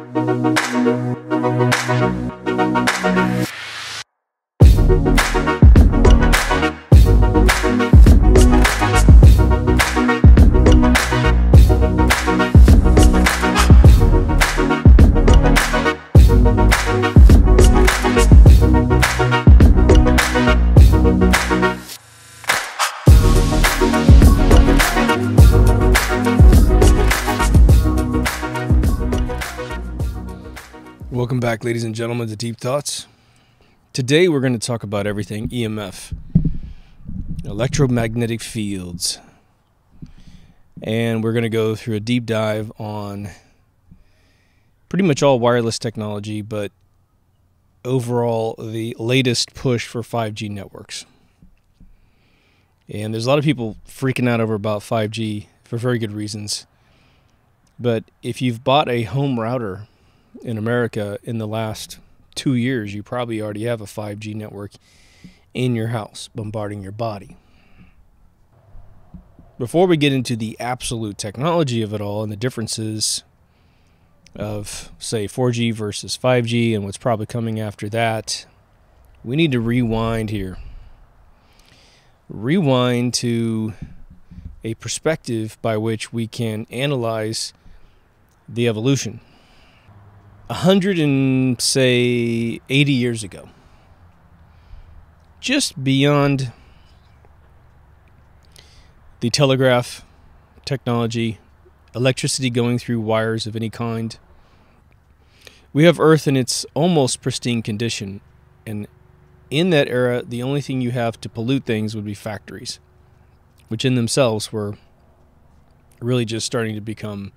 Welcome back, ladies and gentlemen, to Deep Thoughts. Today we're going to talk about everything EMF, electromagnetic fields. And we're going to go through a deep dive on pretty much all wireless technology, but overall the latest push for 5G networks. And there's a lot of people freaking out over about 5G for very good reasons. But if you've bought a home router in America in the last two years, you probably already have a 5G network in your house bombarding your body. Before we get into the absolute technology of it all and the differences of, say, 4G versus 5G and what's probably coming after that, we need to rewind here. Rewind to a perspective by which we can analyze the evolution 100 and say 80 years ago, just beyond the telegraph technology, electricity going through wires of any kind, we have Earth in its almost pristine condition. And in that era, the only thing you have to pollute things would be factories, which in themselves were really just starting to become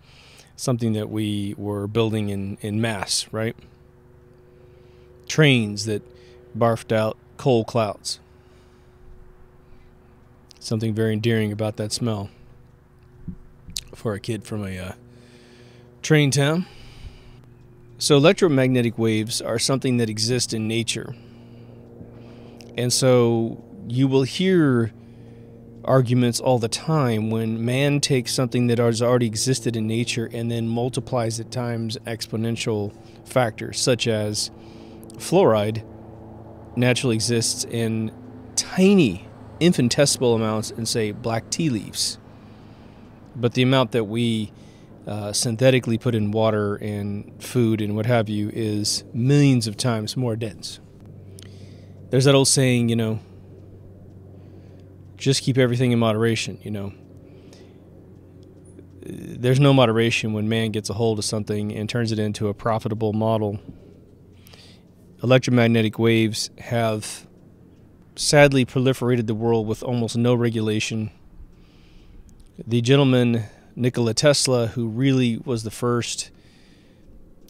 something that we were building in, in mass, right? Trains that barfed out coal clouds. Something very endearing about that smell for a kid from a uh, train town. So, electromagnetic waves are something that exist in nature. And so, you will hear arguments all the time when man takes something that has already existed in nature and then multiplies it times exponential factors, such as fluoride naturally exists in tiny, infinitesimal amounts in, say, black tea leaves. But the amount that we uh, synthetically put in water and food and what have you is millions of times more dense. There's that old saying, you know, just keep everything in moderation, you know. There's no moderation when man gets a hold of something and turns it into a profitable model. Electromagnetic waves have sadly proliferated the world with almost no regulation. The gentleman, Nikola Tesla, who really was the first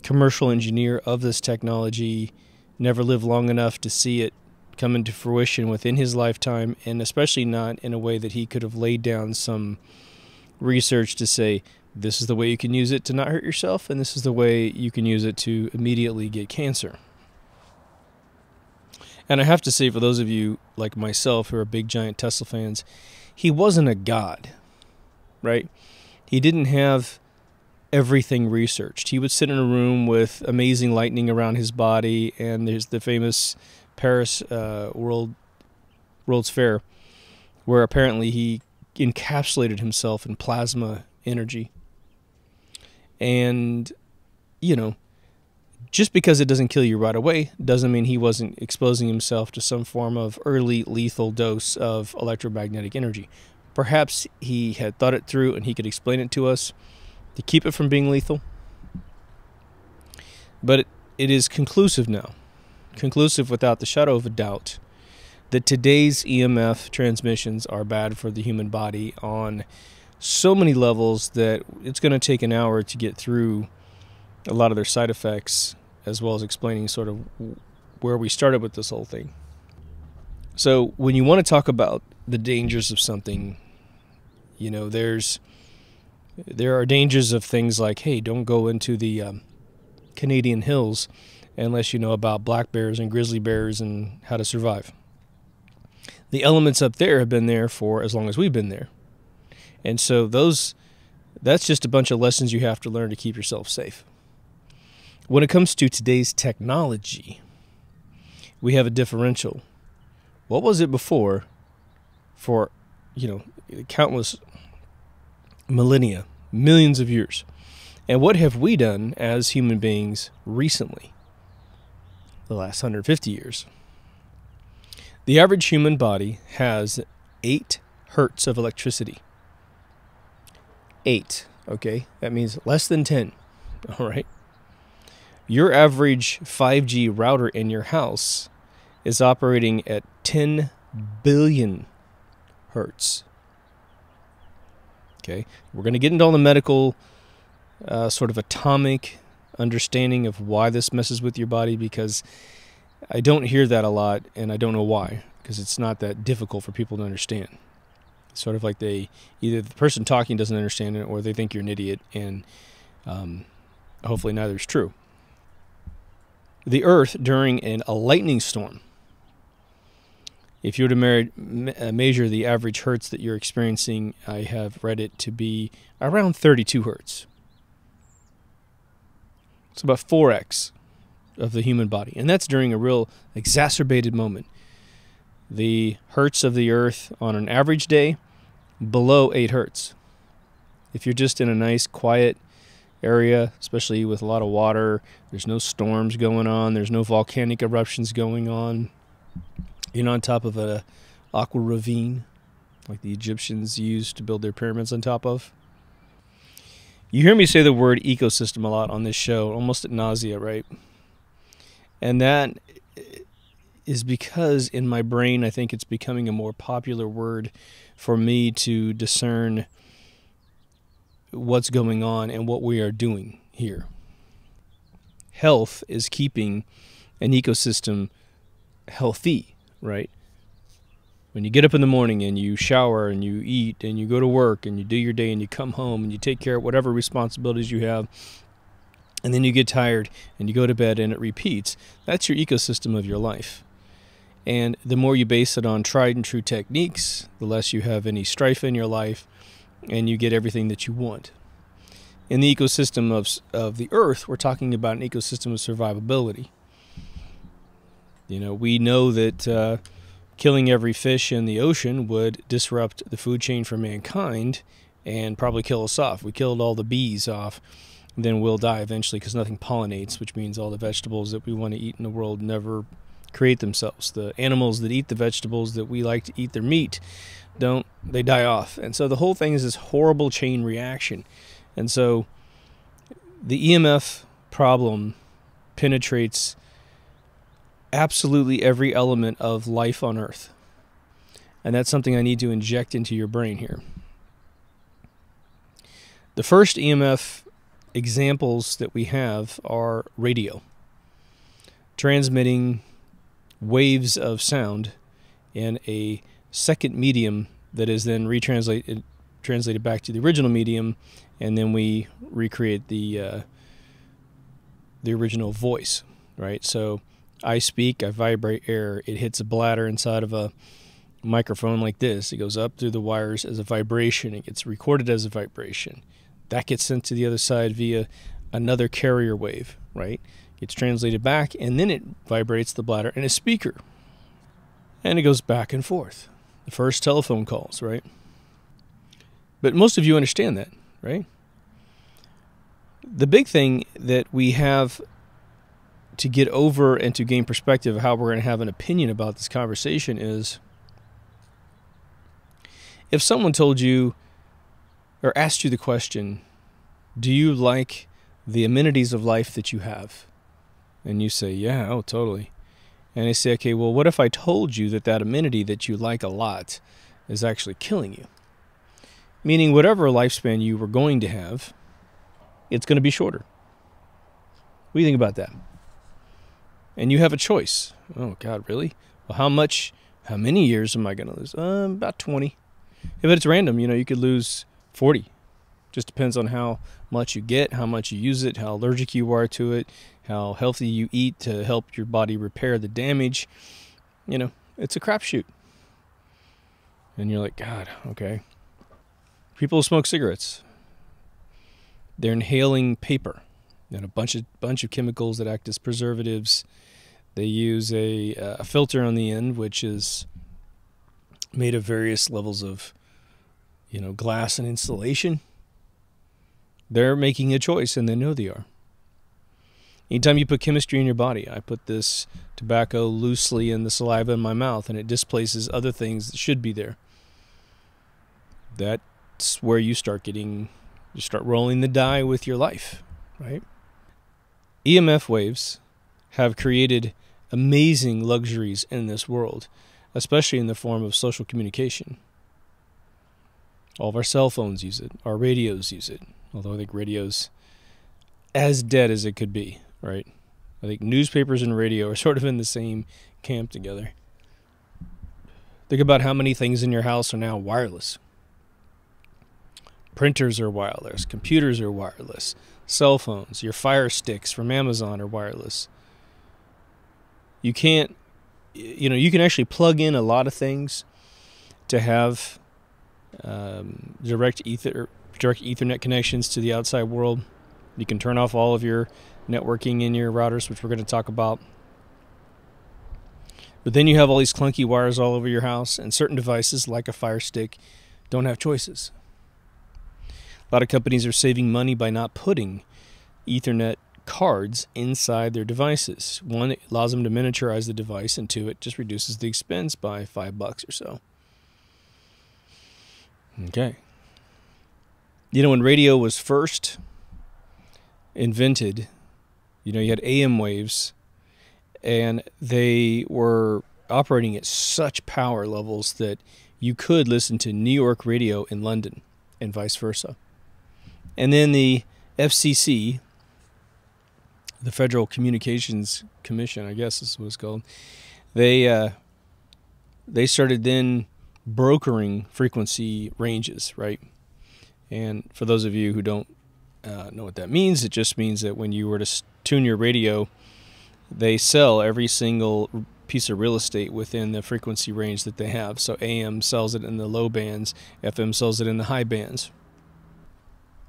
commercial engineer of this technology, never lived long enough to see it come into fruition within his lifetime, and especially not in a way that he could have laid down some research to say, this is the way you can use it to not hurt yourself, and this is the way you can use it to immediately get cancer. And I have to say, for those of you like myself who are big giant Tesla fans, he wasn't a god, right? He didn't have everything researched. He would sit in a room with amazing lightning around his body, and there's the famous Paris uh, World World's Fair, where apparently he encapsulated himself in plasma energy. And you know, just because it doesn't kill you right away doesn't mean he wasn't exposing himself to some form of early lethal dose of electromagnetic energy. Perhaps he had thought it through and he could explain it to us to keep it from being lethal. But it, it is conclusive now conclusive without the shadow of a doubt that today's EMF transmissions are bad for the human body on so many levels that it's going to take an hour to get through a lot of their side effects as well as explaining sort of where we started with this whole thing. So, when you want to talk about the dangers of something, you know, there's there are dangers of things like, hey, don't go into the um, Canadian hills unless you know about black bears and grizzly bears and how to survive. The elements up there have been there for as long as we've been there. And so those that's just a bunch of lessons you have to learn to keep yourself safe. When it comes to today's technology, we have a differential. What was it before for, you know, countless millennia, millions of years? And what have we done as human beings recently, the last 150 years? The average human body has 8 hertz of electricity. 8, okay? That means less than 10, all right? Your average 5G router in your house is operating at 10 billion hertz. Okay, we're going to get into all the medical uh, sort of atomic understanding of why this messes with your body because I don't hear that a lot and I don't know why because it's not that difficult for people to understand. It's sort of like they either the person talking doesn't understand it or they think you're an idiot and um, hopefully neither is true. The Earth during an, a lightning storm. If you were to uh, measure the average hertz that you're experiencing, I have read it to be around 32 hertz. It's about 4x of the human body. And that's during a real exacerbated moment. The hertz of the earth on an average day, below 8 hertz. If you're just in a nice, quiet area, especially with a lot of water, there's no storms going on, there's no volcanic eruptions going on, you're on top of a aqua ravine, like the Egyptians used to build their pyramids on top of. You hear me say the word ecosystem a lot on this show, almost at nausea, right? And that is because in my brain, I think it's becoming a more popular word for me to discern what's going on and what we are doing here. Health is keeping an ecosystem healthy, right? When you get up in the morning and you shower and you eat and you go to work and you do your day and you come home and you take care of whatever responsibilities you have and then you get tired and you go to bed and it repeats that's your ecosystem of your life. And the more you base it on tried and true techniques the less you have any strife in your life and you get everything that you want. In the ecosystem of, of the earth we're talking about an ecosystem of survivability. You know we know that uh, killing every fish in the ocean would disrupt the food chain for mankind and probably kill us off. We killed all the bees off, then we'll die eventually because nothing pollinates, which means all the vegetables that we want to eat in the world never create themselves. The animals that eat the vegetables that we like to eat their meat don't, they die off. And so the whole thing is this horrible chain reaction. And so the EMF problem penetrates absolutely every element of life on Earth. And that's something I need to inject into your brain here. The first EMF examples that we have are radio, transmitting waves of sound in a second medium that is then retranslated translated back to the original medium, and then we recreate the uh, the original voice, right? So I speak, I vibrate air. It hits a bladder inside of a microphone like this. It goes up through the wires as a vibration. It gets recorded as a vibration. That gets sent to the other side via another carrier wave, right? Gets translated back, and then it vibrates the bladder in a speaker. And it goes back and forth. The first telephone calls, right? But most of you understand that, right? The big thing that we have to get over and to gain perspective of how we're going to have an opinion about this conversation is if someone told you or asked you the question, Do you like the amenities of life that you have? And you say, Yeah, oh, totally. And they say, Okay, well, what if I told you that that amenity that you like a lot is actually killing you? Meaning, whatever lifespan you were going to have, it's going to be shorter. What do you think about that? And you have a choice. Oh God, really? Well, how much? How many years am I going to lose? Uh, about twenty. But it's random, you know, you could lose forty. Just depends on how much you get, how much you use it, how allergic you are to it, how healthy you eat to help your body repair the damage. You know, it's a crapshoot. And you're like, God, okay. People smoke cigarettes. They're inhaling paper. And a bunch of bunch of chemicals that act as preservatives. They use a, uh, a filter on the end, which is made of various levels of, you know, glass and insulation. They're making a choice, and they know they are. Anytime you put chemistry in your body, I put this tobacco loosely in the saliva in my mouth, and it displaces other things that should be there. That's where you start getting, you start rolling the die with your life, right? EMF waves have created amazing luxuries in this world, especially in the form of social communication. All of our cell phones use it, our radios use it, although I think radios as dead as it could be, right? I think newspapers and radio are sort of in the same camp together. Think about how many things in your house are now wireless. Printers are wireless, computers are wireless, cell phones, your fire sticks from Amazon are wireless. You can't, you know, you can actually plug in a lot of things to have um, direct ether, direct Ethernet connections to the outside world. You can turn off all of your networking in your routers, which we're going to talk about. But then you have all these clunky wires all over your house, and certain devices, like a Fire Stick, don't have choices. A lot of companies are saving money by not putting Ethernet cards inside their devices. One, it allows them to miniaturize the device, and two, it just reduces the expense by five bucks or so. Okay. You know, when radio was first invented, you know, you had AM waves, and they were operating at such power levels that you could listen to New York radio in London and vice versa. And then the FCC, the Federal Communications Commission, I guess is what it's called, they uh, they started then brokering frequency ranges, right? And for those of you who don't uh, know what that means, it just means that when you were to tune your radio, they sell every single piece of real estate within the frequency range that they have. So AM sells it in the low bands, FM sells it in the high bands,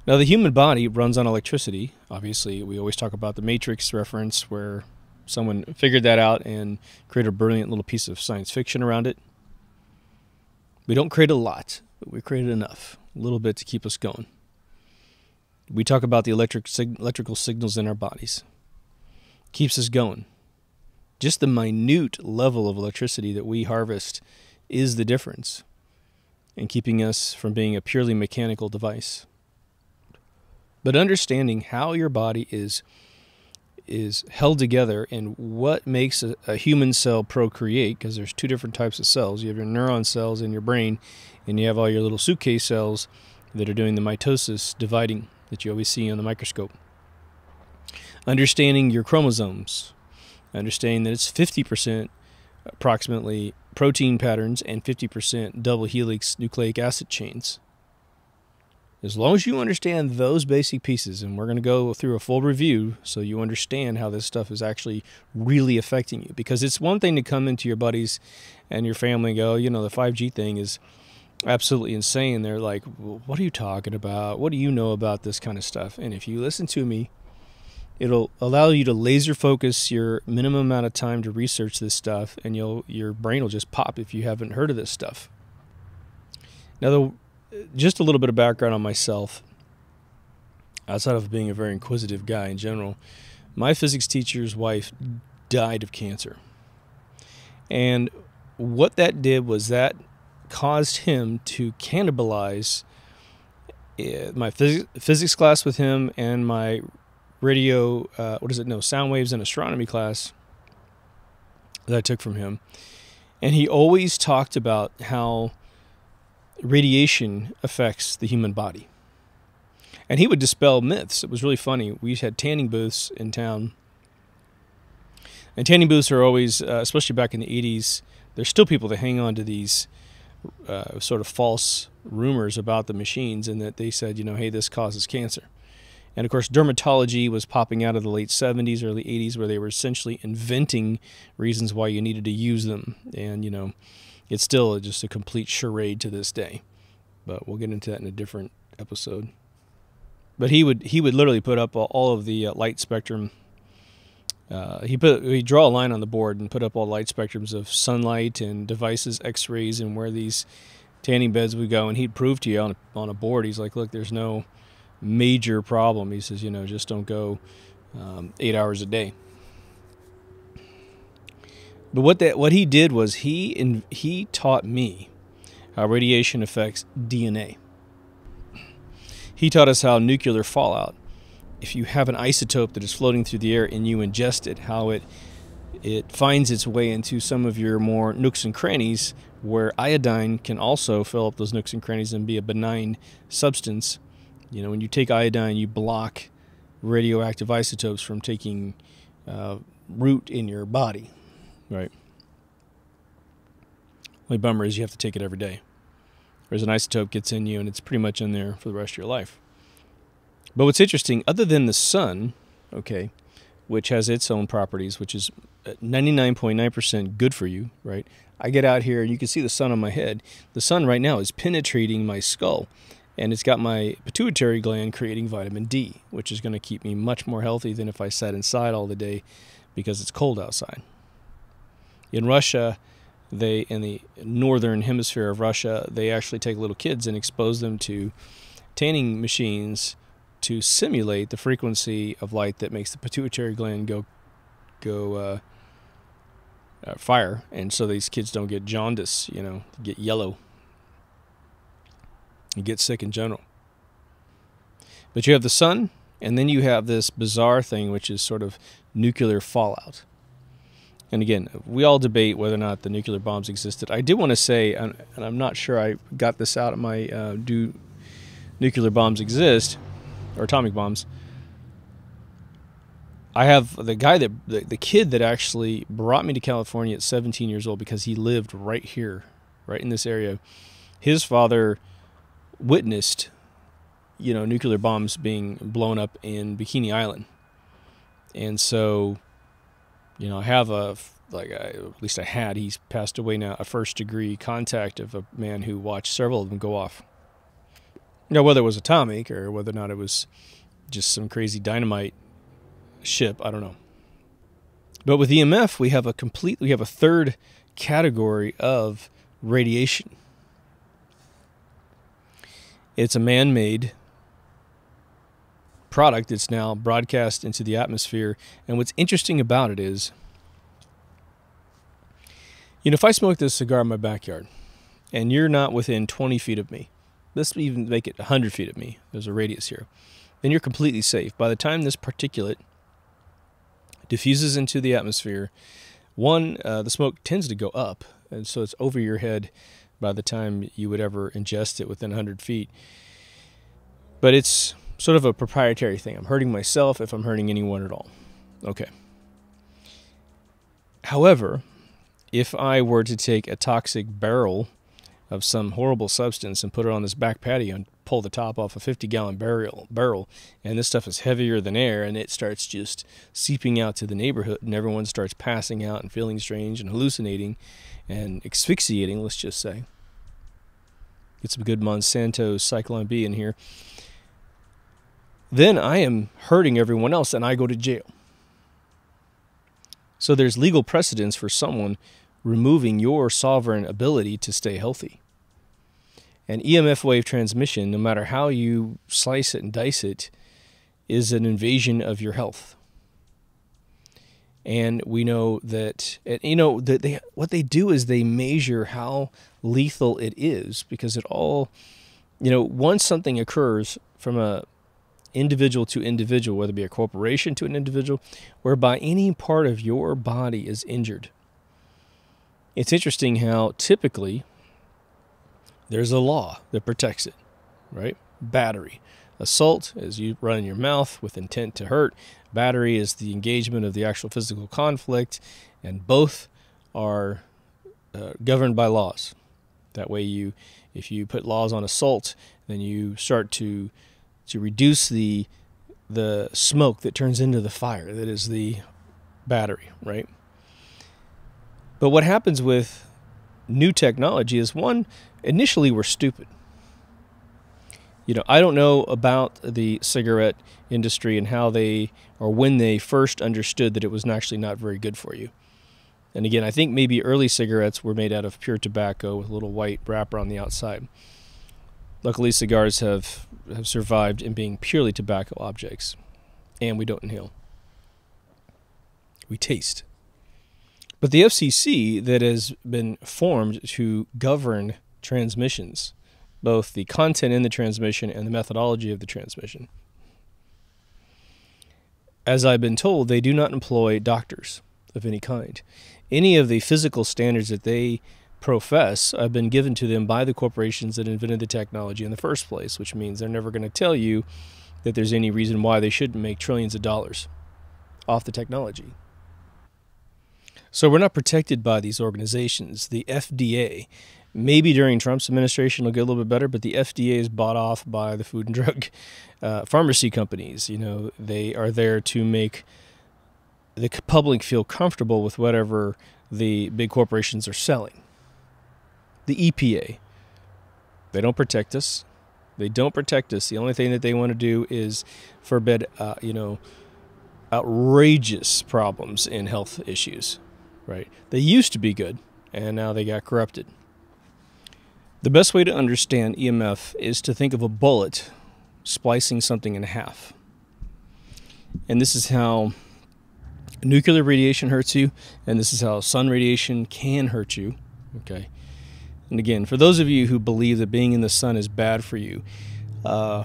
now, the human body runs on electricity. Obviously, we always talk about the Matrix reference where someone figured that out and created a brilliant little piece of science fiction around it. We don't create a lot, but we created enough, a little bit to keep us going. We talk about the electric sig- electrical signals in our bodies. Keeps us going. Just the minute level of electricity that we harvest is the difference in keeping us from being a purely mechanical device. But understanding how your body is is held together and what makes a, a human cell procreate because there's two different types of cells. You have your neuron cells in your brain and you have all your little suitcase cells that are doing the mitosis dividing that you always see on the microscope. Understanding your chromosomes understanding that it's 50% approximately protein patterns and 50% double helix nucleic acid chains as long as you understand those basic pieces, and we're going to go through a full review so you understand how this stuff is actually really affecting you. Because it's one thing to come into your buddies and your family and go, oh, you know, the 5G thing is absolutely insane. They're like, what are you talking about? What do you know about this kind of stuff? And if you listen to me, it'll allow you to laser focus your minimum amount of time to research this stuff, and you'll your brain will just pop if you haven't heard of this stuff. Now, the just a little bit of background on myself. Outside of being a very inquisitive guy in general, my physics teacher's wife died of cancer. And what that did was that caused him to cannibalize eh, my phys- physics class with him and my radio, uh, what is it? No, sound waves and astronomy class that I took from him. And he always talked about how radiation affects the human body. And he would dispel myths. It was really funny. We had tanning booths in town. And tanning booths are always, uh, especially back in the 80s, there's still people that hang on to these uh, sort of false rumors about the machines and that they said, you know, hey, this causes cancer. And of course, dermatology was popping out of the late 70s, early 80s, where they were essentially inventing reasons why you needed to use them. And, you know, it's still just a complete charade to this day. But we'll get into that in a different episode. but he would he would literally put up all of the uh, light spectrum. Uh, he put he draw a line on the board and put up all light spectrums of sunlight and devices, X-rays, and where these tanning beds would go. And he'd prove to you on a, on a board. He's like, look, there's no major problem. He says, you know, just don't go um, eight hours a day. But what that what he did was he in, he taught me how radiation affects DNA. He taught us how nuclear fallout, if you have an isotope that is floating through the air and you ingest it, how it it finds its way into some of your more nooks and crannies where iodine can also fill up those nooks and crannies and be a benign substance. You know, when you take iodine, you block radioactive isotopes from taking uh, root in your body, right? Only bummer is you have to take it every day. Whereas an isotope gets in you and it's pretty much in there for the rest of your life. But what's interesting, other than the sun, okay, which has its own properties, which is uh, 99.9% good for you, right? I get out here and you can see the sun on my head. The sun right now is penetrating my skull and it's got my pituitary gland creating vitamin D, which is going to keep me much more healthy than if I sat inside all the day because it's cold outside. In Russia, they in the northern hemisphere of Russia, they actually take little kids and expose them to tanning machines to simulate the frequency of light that makes the pituitary gland go go uh, uh, fire, and so these kids don't get jaundice, you know, get yellow, and get sick in general. But you have the sun, and then you have this bizarre thing, which is sort of nuclear fallout. And again, we all debate whether or not the nuclear bombs existed. I did want to say, and I'm not sure I got this out of my uh, do nuclear bombs exist or atomic bombs. I have the guy that the, the kid that actually brought me to California at 17 years old because he lived right here, right in this area. His father witnessed, you know, nuclear bombs being blown up in Bikini Island, and so, you know, I have a like I, at least I had. He's passed away now. A first degree contact of a man who watched several of them go off. Now, whether it was atomic or whether or not it was just some crazy dynamite ship. I don't know. But with EMF, we have a complete, we have a third category of radiation. It's a man made product that's now broadcast into the atmosphere. And what's interesting about it is, you know, if I smoke this cigar in my backyard and you're not within 20 feet of me, let's even make it 100 feet of me, there's a radius here, then you're completely safe. By the time this particulate diffuses into the atmosphere. One, uh, the smoke tends to go up, and so it's over your head by the time you would ever ingest it within 100 feet. But it's sort of a proprietary thing. I'm hurting myself if I'm hurting anyone at all. Okay. However, if I were to take a toxic barrel of some horrible substance and put it on this back patio and pull the top off a 50 gallon barrel barrel and this stuff is heavier than air and it starts just seeping out to the neighborhood and everyone starts passing out and feeling strange and hallucinating and asphyxiating let's just say get some good monsanto Zyklon B in here then i am hurting everyone else and i go to jail so there's legal precedence for someone removing your sovereign ability to stay healthy and EMF wave transmission, no matter how you slice it and dice it, is an invasion of your health. And we know that, you know, that they what they do is they measure how lethal it is because it all, you know, once something occurs from a individual to individual, whether it be a corporation to an individual, whereby any part of your body is injured. It's interesting how typically there's a law that protects it, right? Battery. Assault is you run in your mouth with intent to hurt. Battery is the engagement of the actual physical conflict, and both are uh, governed by laws. That way, you, if you put laws on assault, then you start to to reduce the the smoke that turns into the fire that is the battery, right? But what happens with new technology is one, initially we're stupid. You know, I don't know about the cigarette industry and how they or when they first understood that it was actually not very good for you. And again, I think maybe early cigarettes were made out of pure tobacco with a little white wrapper on the outside. Luckily, cigars have, have survived in being purely tobacco objects, and we don't inhale. We taste. But the FCC, that has been formed to govern transmissions, both the content in the transmission and the methodology of the transmission, as I've been told, they do not employ doctors of any kind. Any of the physical standards that they profess have been given to them by the corporations that invented the technology in the first place, which means they're never going to tell you that there's any reason why they shouldn't make trillions of dollars off the technology. So we're not protected by these organizations. The FDA, maybe during Trump's administration, will get a little bit better, but the FDA is bought off by the food and drug uh, pharmacy companies. You know, they are there to make the public feel comfortable with whatever the big corporations are selling. The EPA, they don't protect us. They don't protect us. The only thing that they want to do is forbid, uh, you know, outrageous problems in health issues, right? They used to be good, and now they got corrupted. The best way to understand EMF is to think of a bullet splicing something in half. And this is how nuclear radiation hurts you, and this is how sun radiation can hurt you. Okay. And again, for those of you who believe that being in the sun is bad for you, uh,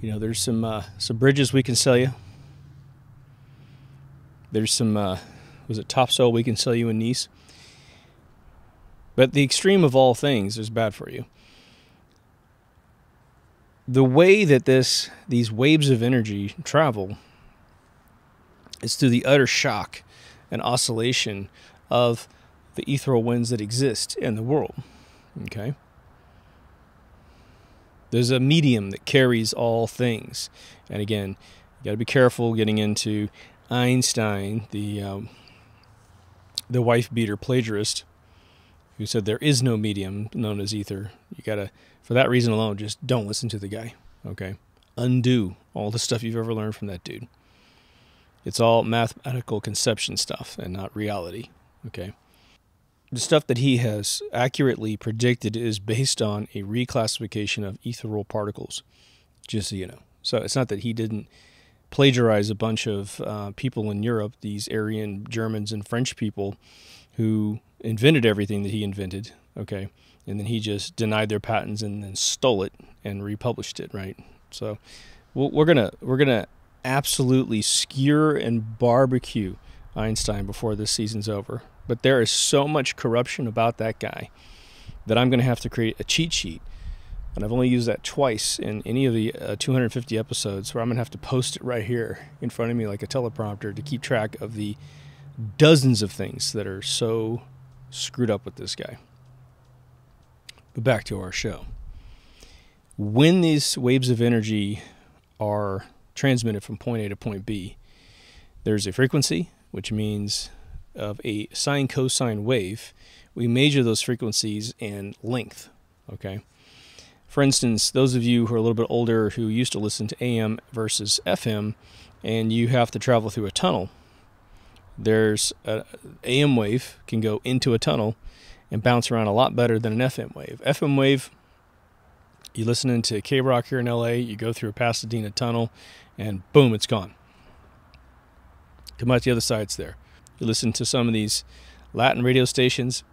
you know, there's some uh, some bridges we can sell you. There's some uh, was it topsoil we can sell you in Nice. But the extreme of all things is bad for you the way that this these waves of energy travel is through the utter shock and oscillation of the ethereal winds that exist in the world. Okay? There's a medium that carries all things. And again, you got to be careful getting into Einstein, the um, the wife beater plagiarist, who said there is no medium known as ether. You got to for that reason alone, just don't listen to the guy. Okay? Undo all the stuff you've ever learned from that dude. It's all mathematical conception stuff and not reality. Okay? The stuff that he has accurately predicted is based on a reclassification of ethereal particles, just so you know. So it's not that he didn't plagiarize a bunch of uh, people in Europe, these Aryan Germans and French people who invented everything that he invented. Okay and then he just denied their patents and then stole it and republished it, right? So we're gonna we're gonna absolutely skewer and barbecue Einstein before this season's over. But there is so much corruption about that guy that I'm gonna have to create a cheat sheet. And I've only used that twice in any of the uh, 250 episodes where I'm going to have to post it right here in front of me like a teleprompter to keep track of the dozens of things that are so screwed up with this guy. But back to our show. When these waves of energy are transmitted from point A to point B, there's a frequency, which means of a sine cosine wave. We measure those frequencies in length. Okay. For instance, those of you who are a little bit older who used to listen to AM versus FM, and you have to travel through a tunnel, there's an AM wave can go into a tunnel and bounce around a lot better than an FM wave. FM wave, you listening to KROQ here in LA, you go through a Pasadena tunnel, and boom, it's gone. Come out the other side, it's there. You listen to some of these Latin radio stations,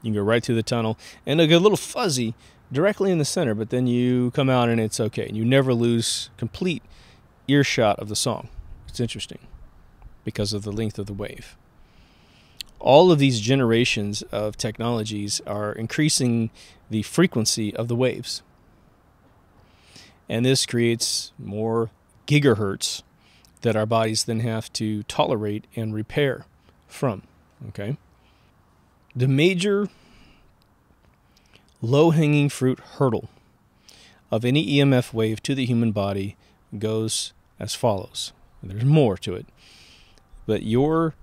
you can go right through the tunnel, and it'll get a little fuzzy directly in the center, but then you come out and it's okay. And you never lose complete earshot of the song. It's interesting because of the length of the wave all of these generations of technologies are increasing the frequency of the waves. And this creates more gigahertz that our bodies then have to tolerate and repair from. Okay? The major low hanging fruit hurdle of any EMF wave to the human body goes as follows. There's more to it. But your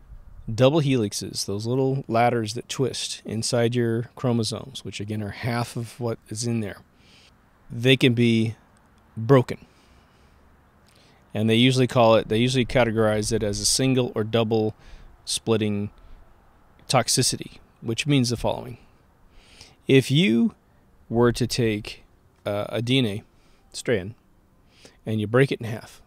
double helixes, those little ladders that twist inside your chromosomes, which again are half of what is in there. they can be broken. And they usually call it, they usually categorize it as a single or double splitting toxicity, which means the following. If you were to take uh, a DNA strand and you break it in half,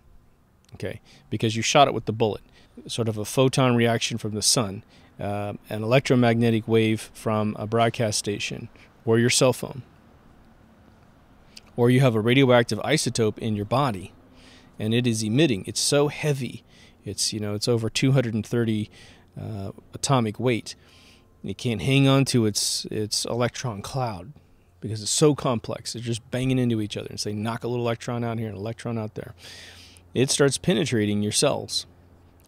okay, because you shot it with the bullet, sort of a photon reaction from the sun, uh, an electromagnetic wave from a broadcast station or your cell phone, or you have a radioactive isotope in your body and it is emitting. It's so heavy. It's you know it's over 230 uh, atomic weight. It can't hang on to its its electron cloud because it's so complex. It's just banging into each other and say knock a little electron out here and electron out there. It starts penetrating your cells.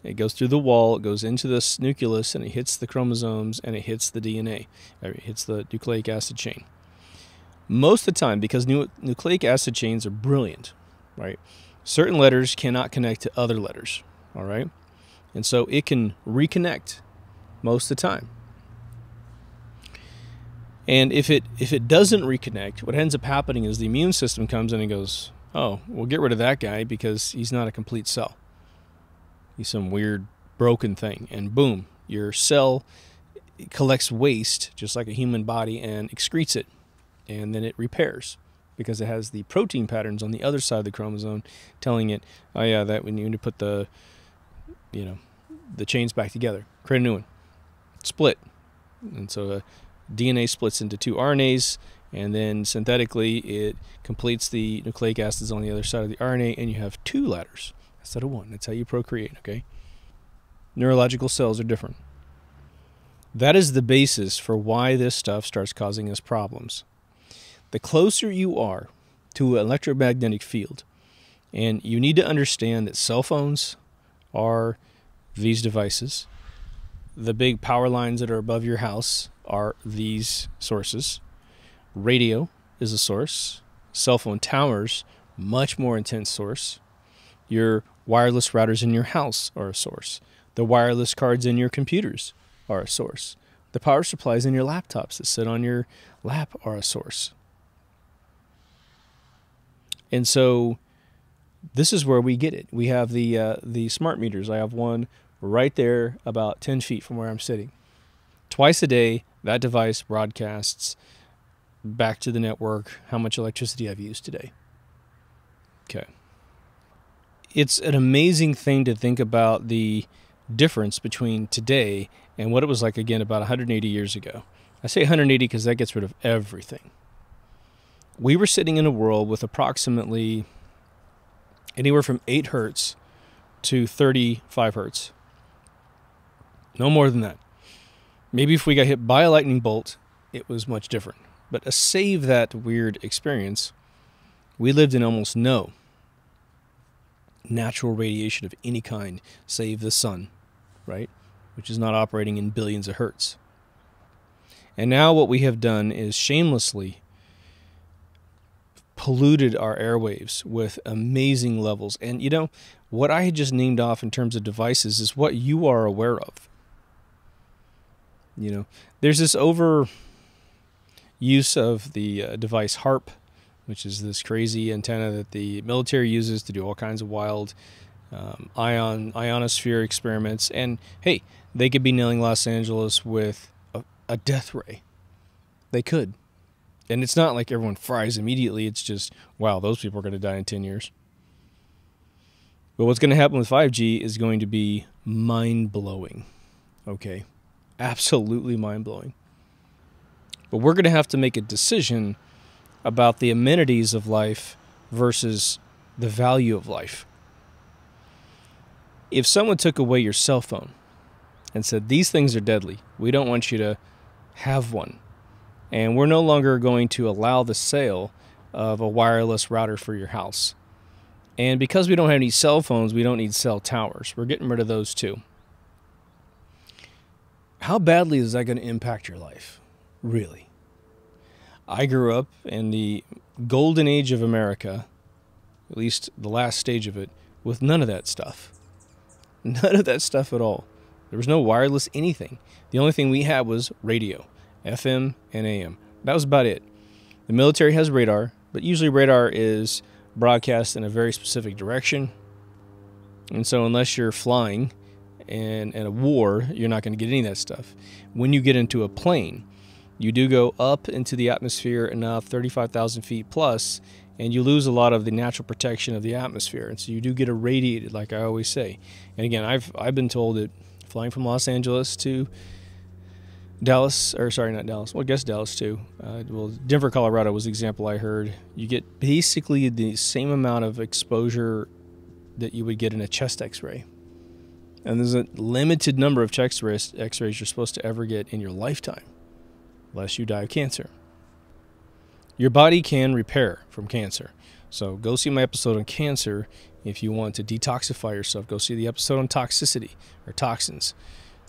It goes through the wall, it goes into the nucleus, and it hits the chromosomes and it hits the DNA. It hits the nucleic acid chain most of the time because nucleic acid chains are brilliant, right? Certain letters cannot connect to other letters, all right? And so it can reconnect most of the time. And if it if it doesn't reconnect, what ends up happening is the immune system comes in and goes, "Oh, we'll get rid of that guy because he's not a complete cell. He's some weird broken thing." And boom, your cell collects waste just like a human body and excretes it and then it repairs because it has the protein patterns on the other side of the chromosome telling it, oh yeah, that we need to put the, you know, the chains back together, create a new one, split, and so uh, the DNA splits into two RNAs, and then synthetically it completes the nucleic acids on the other side of the RNA, and you have two ladders instead of one. That's how you procreate. Okay. Neurological cells are different. That is the basis for why this stuff starts causing us problems the closer you are to an electromagnetic field, and you need to understand that cell phones are these devices. The big power lines that are above your house are these sources. Radio is a source. Cell phone towers, much more intense source. Your wireless routers in your house are a source. The wireless cards in your computers are a source. The power supplies in your laptops that sit on your lap are a source. And so this is where we get it. We have the uh, the smart meters. I have one right there about 10 feet from where I'm sitting. Twice a day, that device broadcasts back to the network how much electricity I've used today. Okay. It's an amazing thing to think about the difference between today and what it was like again about 180 years ago. I say 180 because that gets rid of everything we were sitting in a world with approximately anywhere from 8 hertz to 35 hertz. No more than that. Maybe if we got hit by a lightning bolt, it was much different. But to save that weird experience, we lived in almost no natural radiation of any kind, save the sun, right? Which is not operating in billions of hertz. And now what we have done is shamelessly polluted our airwaves with amazing levels. And you know, what I had just named off in terms of devices is what you are aware of. You know, there's this over use of the uh, device HAARP, which is this crazy antenna that the military uses to do all kinds of wild um, ion ionosphere experiments. And hey, they could be nailing Los Angeles with a, a death ray. They could and it's not like everyone fries immediately. It's just, wow, those people are going to die in 10 years. But what's going to happen with 5G is going to be mind blowing. Okay. Absolutely mind blowing. But we're going to have to make a decision about the amenities of life versus the value of life. If someone took away your cell phone and said, These things are deadly, we don't want you to have one and we're no longer going to allow the sale of a wireless router for your house. And because we don't have any cell phones, we don't need cell towers. We're getting rid of those too. How badly is that going to impact your life? Really? I grew up in the golden age of America, at least the last stage of it, with none of that stuff. None of that stuff at all. There was no wireless anything. The only thing we had was radio. FM, and AM. That was about it. The military has radar, But usually, radar is broadcast in a very specific direction. And so, unless you're flying and in a war, you're not going to get any of that stuff. When you get into a plane, you do go up into the atmosphere enough, 35,000 feet plus, and you lose a lot of the natural protection of the atmosphere. And so you do get irradiated, like I always say. And again, I've, I've been told that flying from Los Angeles to Dallas, or sorry, not Dallas. Well, I guess Dallas too. Uh, well, Denver, Colorado was the example I heard. You get basically the same amount of exposure that you would get in a chest X-ray, and there's a limited number of chest X-rays you're supposed to ever get in your lifetime, unless you die of cancer. Your body can repair from cancer, so go see my episode on cancer if you want to detoxify yourself. Go see the episode on toxicity or toxins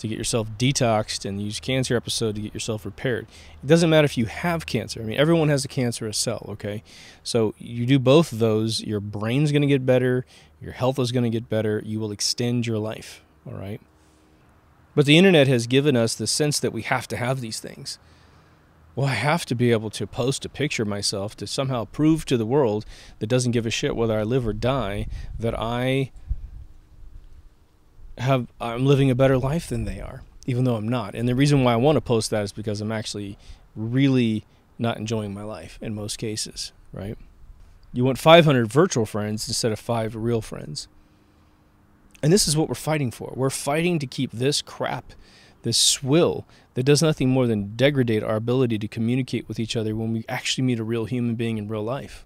to get yourself detoxed and use cancer episode to get yourself repaired. It doesn't matter if you have cancer. I mean, everyone has a cancerous cell, okay? So you do both of those, your brain's going to get better, your health is going to get better, you will extend your life, all right? But the internet has given us the sense that we have to have these things. Well, I have to be able to post a picture of myself to somehow prove to the world that doesn't give a shit whether I live or die that I have I'm living a better life than they are, even though I'm not. And the reason why I want to post that is because I'm actually really not enjoying my life in most cases, right? You want 500 virtual friends instead of five real friends. And this is what we're fighting for. We're fighting to keep this crap, this swill that does nothing more than degrade our ability to communicate with each other when we actually meet a real human being in real life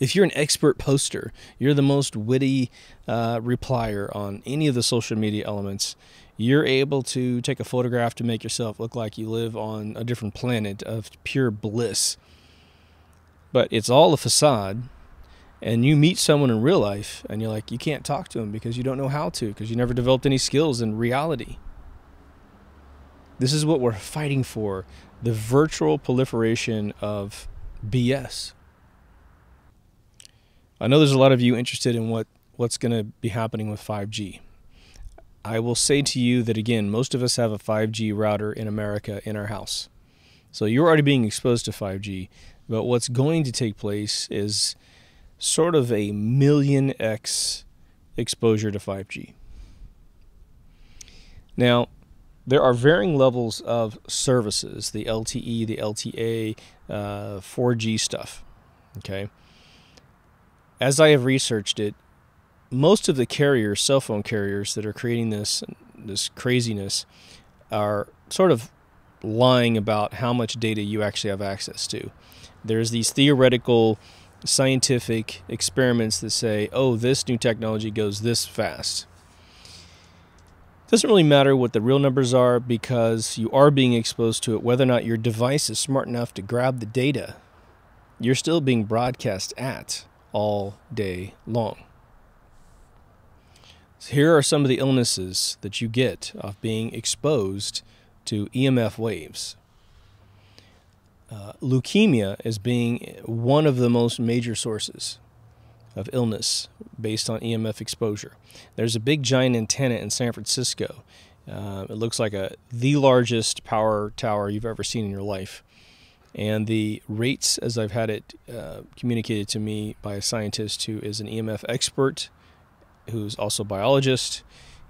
if you're an expert poster, you're the most witty uh, replier on any of the social media elements, you're able to take a photograph to make yourself look like you live on a different planet of pure bliss. But it's all a facade. And you meet someone in real life and you're like, you can't talk to them because you don't know how to, because you never developed any skills in reality. This is what we're fighting for the virtual proliferation of BS. I know there's a lot of you interested in what, what's going to be happening with 5G. I will say to you that again, most of us have a 5G router in America in our house. So you're already being exposed to 5G, but what's going to take place is sort of a million X exposure to 5G. Now, there are varying levels of services the LTE, the LTA, uh, 4G stuff. Okay as I have researched it, most of the carriers, cell phone carriers that are creating this this craziness, are sort of lying about how much data you actually have access to. There's these theoretical scientific experiments that say, oh, this new technology goes this fast. Doesn't really matter what the real numbers are because you are being exposed to it, whether or not your device is smart enough to grab the data. You're still being broadcast at all day long. So here are some of the illnesses that you get of being exposed to EMF waves. Uh, leukemia is being one of the most major sources of illness based on EMF exposure. There's a big giant antenna in San Francisco. Uh, it looks like a the largest power tower you've ever seen in your life. And the rates, as I've had it uh, communicated to me by a scientist who is an EMF expert, who's also a biologist,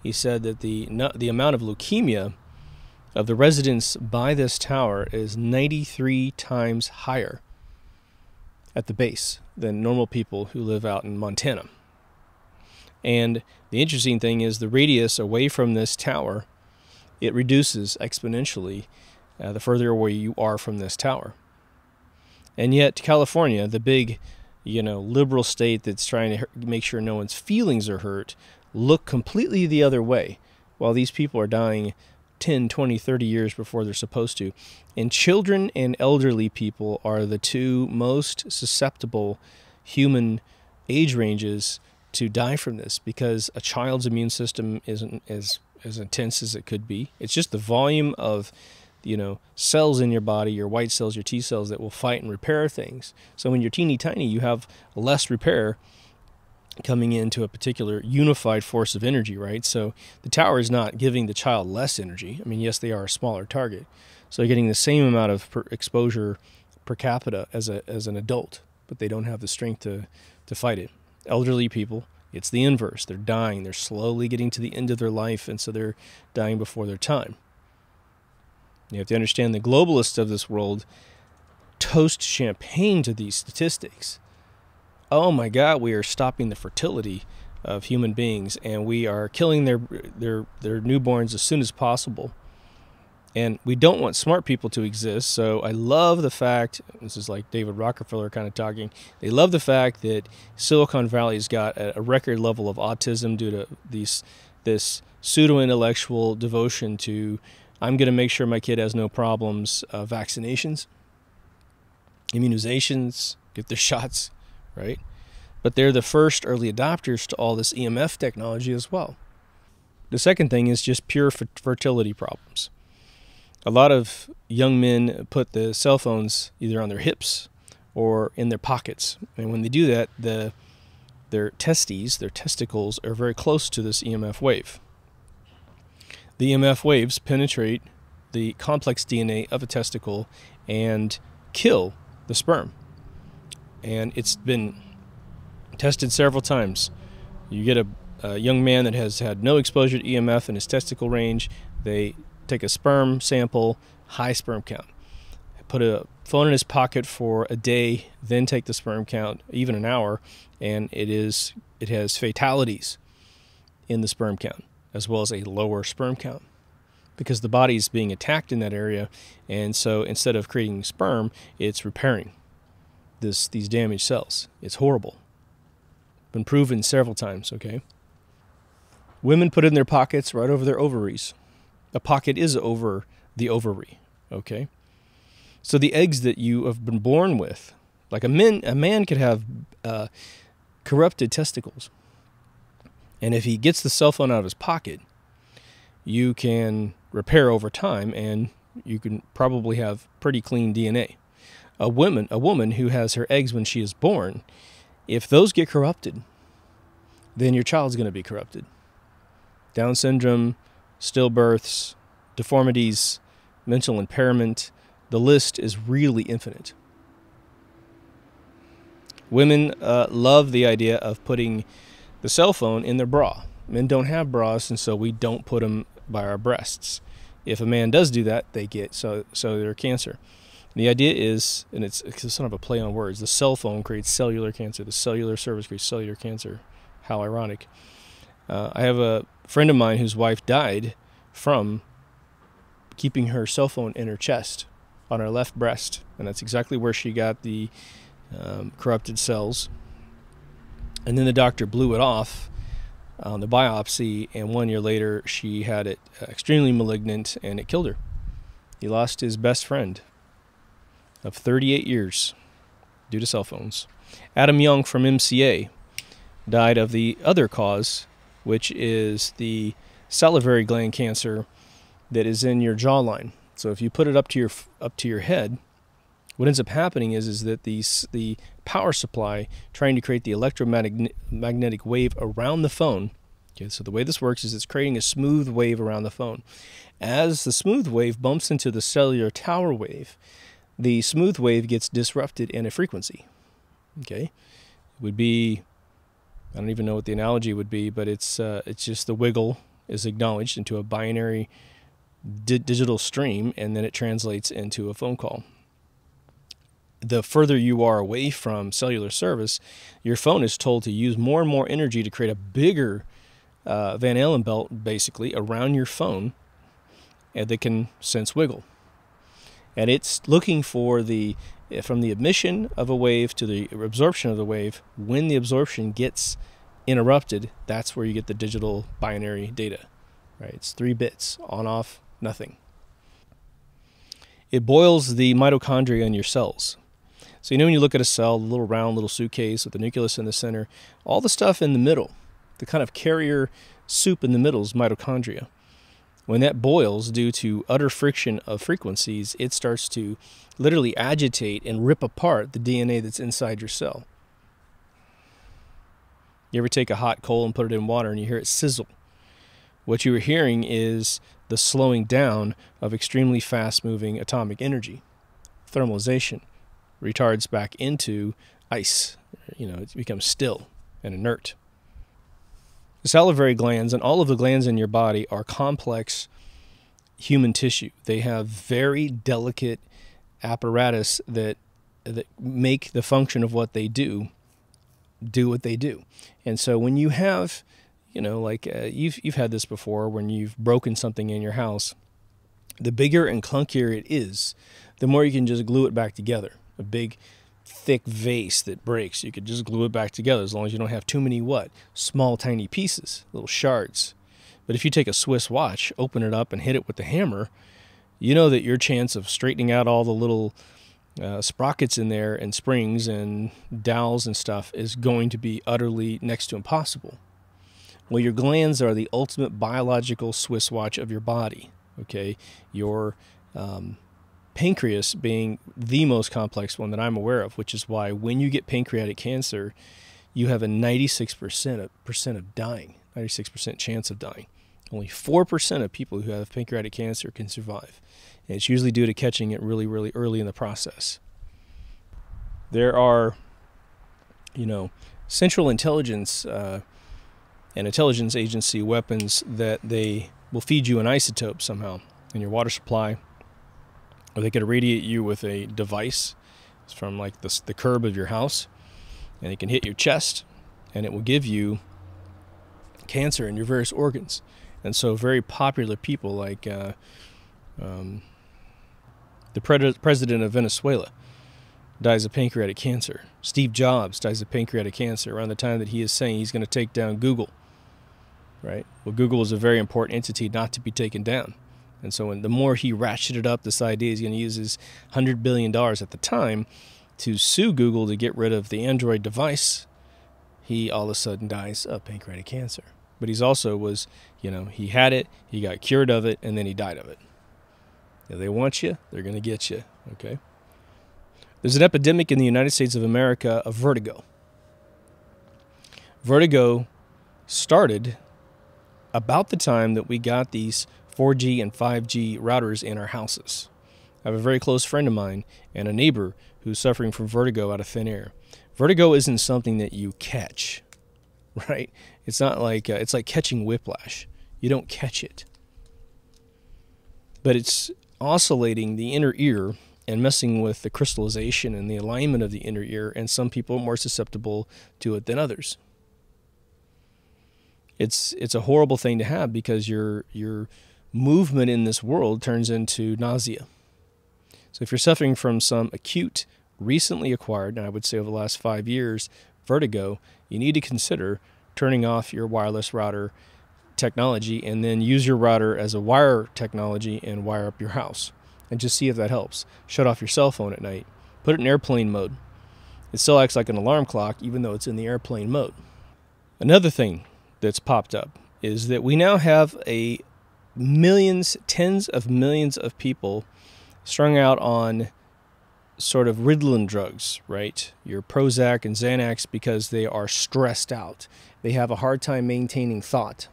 he said that the the amount of leukemia of the residents by this tower is 93 times higher at the base than normal people who live out in Montana. And the interesting thing is the radius away from this tower, it reduces exponentially uh, the further away you are from this tower. And yet, California, the big, you know, liberal state that's trying to make sure no one's feelings are hurt, look completely the other way while these people are dying 10, 20, 30 years before they're supposed to. And children and elderly people are the two most susceptible human age ranges to die from this because a child's immune system isn't as as intense as it could be. It's just the volume of you know cells in your body your white cells your t cells that will fight and repair things so when you're teeny tiny you have less repair coming into a particular unified force of energy right so the tower is not giving the child less energy i mean yes they are a smaller target so getting the same amount of per exposure per capita as a as an adult, but they don't have the strength to to fight it. Elderly people, it's the inverse. They're dying. They're slowly getting to the end of their life, and so they're dying before their time. You have to understand the globalists of this world toast champagne to these statistics. Oh my God, we are stopping the fertility of human beings, and we are killing their their their newborns as soon as possible. And we don't want smart people to exist. So I love the fact this is like David Rockefeller kind of talking. They love the fact that Silicon Valley's got a record level of autism due to these this pseudo intellectual devotion to I'm going to make sure my kid has no problems. Uh, vaccinations, immunizations, get their shots, right? But they're the first early adopters to all this EMF technology as well. The second thing is just pure fertility problems. A lot of young men put the cell phones either on their hips or in their pockets. And when they do that, the their testes, their testicles, are very close to this EMF wave. The EMF waves penetrate the complex DNA of a testicle and kill the sperm. And it's been tested several times. You get a, a, young man that has had no exposure to EMF in his testicle range, they take a sperm sample, high sperm count. Put a phone in his pocket for a day, then take the sperm count, even an hour, and it is it has fatalities in the sperm count as well as a lower sperm count because the body is being attacked in that area. And so instead of creating sperm it's repairing this these damaged cells. It's horrible. Been proven several times okay? Women put it in their pockets right over their ovaries. A pocket is over the ovary okay? So the eggs that you have been born with like a man a man could have uh, corrupted testicles and if he gets the cell phone out of his pocket, you can repair over time and you can probably have pretty clean DNA. A woman, a woman who has her eggs when she is born, if those get corrupted, then your child's going to be corrupted. Down syndrome, stillbirths, deformities, mental impairment, the list is really infinite. Women uh, love the idea of putting the cell phone in their bra. Men don't have bras, and so we don't put them by our breasts. If a man does do that, they get so cellular cancer. The idea is, and it's, it's sort of a play on words. The cell phone creates cellular cancer. The cellular service creates cellular cancer. How ironic! Uh, I have a friend of mine whose wife died from keeping her cell phone in her chest on her left breast, and that's exactly where she got the um, corrupted cells and then the doctor blew it off on the biopsy, and one year later, she had it uh, extremely malignant and it killed her. He lost his best friend of 38 years due to cell phones. Adam Young from MCA died of the other cause, which is the salivary gland cancer that is in your jawline. So if you put it up to your up to your head, what ends up happening is is that the the power supply trying to create the electromagnetic magnetic wave around the phone. Okay, so the way this works is it's creating a smooth wave around the phone. As the smooth wave bumps into the cellular tower wave, the smooth wave gets disrupted in a frequency. Okay, it would be I don't even know what the analogy would be, but it's uh, it's just the wiggle is acknowledged into a binary di digital stream, and then it translates into a phone call the further you are away from cellular service, your phone is told to use more and more energy to create a bigger uh, Van Allen belt, basically, around your phone and that can sense wiggle. And it's looking for the from the emission of a wave to the absorption of the wave. When the absorption gets interrupted, that's where you get the digital binary data. Right? It's three bits on, off, nothing. It boils the mitochondria in your cells. So you know when you look at a cell, the little round little suitcase with the nucleus in the center, all the stuff in the middle, the kind of carrier soup in the middle is mitochondria. When that boils due to utter friction of frequencies, it starts to literally agitate and rip apart the DNA that's inside your cell. You ever take a hot coal and put it in water and you hear it sizzle? What you are hearing is the slowing down of extremely fast moving atomic energy, thermalization retards back into ice. You know, it becomes still and inert. The salivary glands and all of the glands in your body are complex human tissue. They have very delicate apparatus that that make the function of what they do do what they do. And so when you have, you know, like uh, you've you've had this before when you've broken something in your house, the bigger and clunkier it is, the more you can just glue it back together. A big thick vase that breaks, you could just glue it back together as long as you don't have too many what? Small tiny pieces, little shards. But if you take a Swiss watch, open it up and hit it with the hammer, you know that your chance of straightening out all the little uh, sprockets in there and springs and dowels and stuff is going to be utterly next to impossible. Well, your glands are the ultimate biological Swiss watch of your body. Okay, your um, pancreas being the most complex one that I'm aware of, which is why when you get pancreatic cancer, you have a 96% of, percent of dying, 96% chance of dying. Only 4% of people who have pancreatic cancer can survive. And it's usually due to catching it really, really early in the process. There are, you know, central intelligence uh, and intelligence agency weapons that they will feed you an isotope somehow in your water supply, or they could irradiate you with a device from like the, the curb of your house, and it can hit your chest, and it will give you cancer in your various organs. And so, very popular people like uh, um, the pre- president of Venezuela dies of pancreatic cancer. Steve Jobs dies of pancreatic cancer around the time that he is saying he's going to take down Google. Right? Well, Google is a very important entity not to be taken down. And so, when the more he ratcheted up this idea, he's going to use his $100 billion at the time to sue Google to get rid of the Android device, he all of a sudden dies of pancreatic cancer but he's also was, you know, he had it, he got cured of it, and then he died of it. If they want you, they're going to get you. Okay. There's an epidemic in the United States of America of vertigo. Vertigo started about the time that we got these 4G and 5G routers in our houses. I have a very close friend of mine and a neighbor who's suffering from vertigo out of thin air. Vertigo isn't something that you catch, right? It's not like uh, it's like catching whiplash. You don't catch it. But it's oscillating the inner ear and messing with the crystallization and the alignment of the inner ear, and some people are more susceptible to it than others. It's it's a horrible thing to have because your your movement in this world turns into nausea. So if you're suffering from some acute, recently acquired, and I would say over the last five years, vertigo, you need to consider turning off your wireless router technology and then use your router as a wire technology and wire up your house and just see if that helps. Shut off your cell phone at night. Put it in airplane mode. It still acts like an alarm clock even though it's in the airplane mode. Another thing that's popped up is that we now have a millions, tens of millions of people strung out on sort of Ritalin drugs, right? Your Prozac and Xanax because they are stressed out. They have a hard time maintaining thought.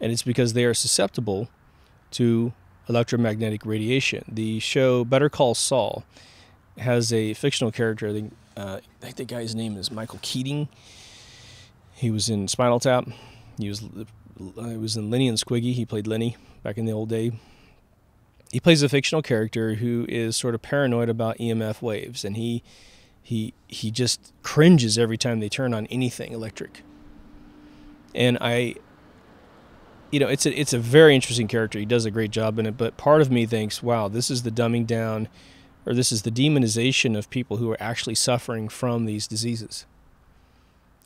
And it's because they are susceptible to electromagnetic radiation. The show Better Call Saul has a fictional character. I think, uh, I think the guy's name is Michael Keating. He was in Spinal Tap. He was he was in Lenny and Squiggy. He played Lenny back in the old day he plays a fictional character who is sort of paranoid about EMF waves, and he he he just cringes every time they turn on anything electric. And I, you know, it's a it's a very interesting character. He does a great job in it. But part of me thinks, wow, this is the dumbing down, or this is the demonization of people who are actually suffering from these diseases.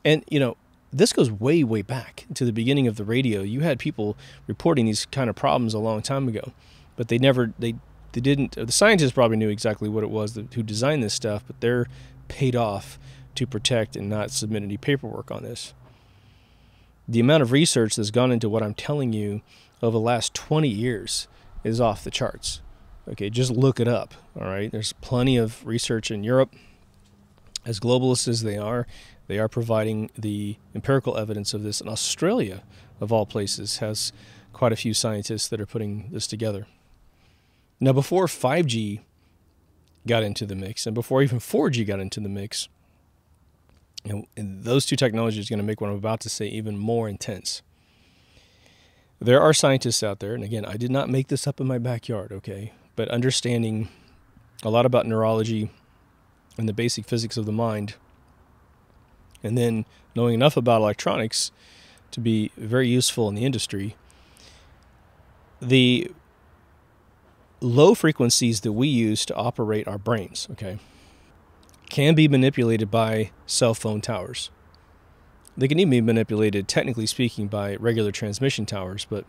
And you know, this goes way way back to the beginning of the radio. You had people reporting these kind of problems a long time ago but they never they they didn't. The scientists probably knew exactly what it was that, who designed this stuff, but they're paid off to protect and not submit any paperwork on this. The amount of research that's gone into what I'm telling you over the last 20 years is off the charts. Okay, just look it up. All right, there's plenty of research in Europe. As globalists as they are, they are providing the empirical evidence of this. And Australia, of all places, has quite a few scientists that are putting this together. Now, before 5G got into the mix, and before even 4G got into the mix. And, those two technologies are going to make what I'm about to say even more intense. There are scientists out there, and again, I did not make this up in my backyard, okay? But understanding a lot about neurology and the basic physics of the mind, and then knowing enough about electronics to be very useful in the industry, the low frequencies that we use to operate our brains, okay, can be manipulated by cell phone towers. They can even be manipulated, technically speaking, by regular transmission towers. But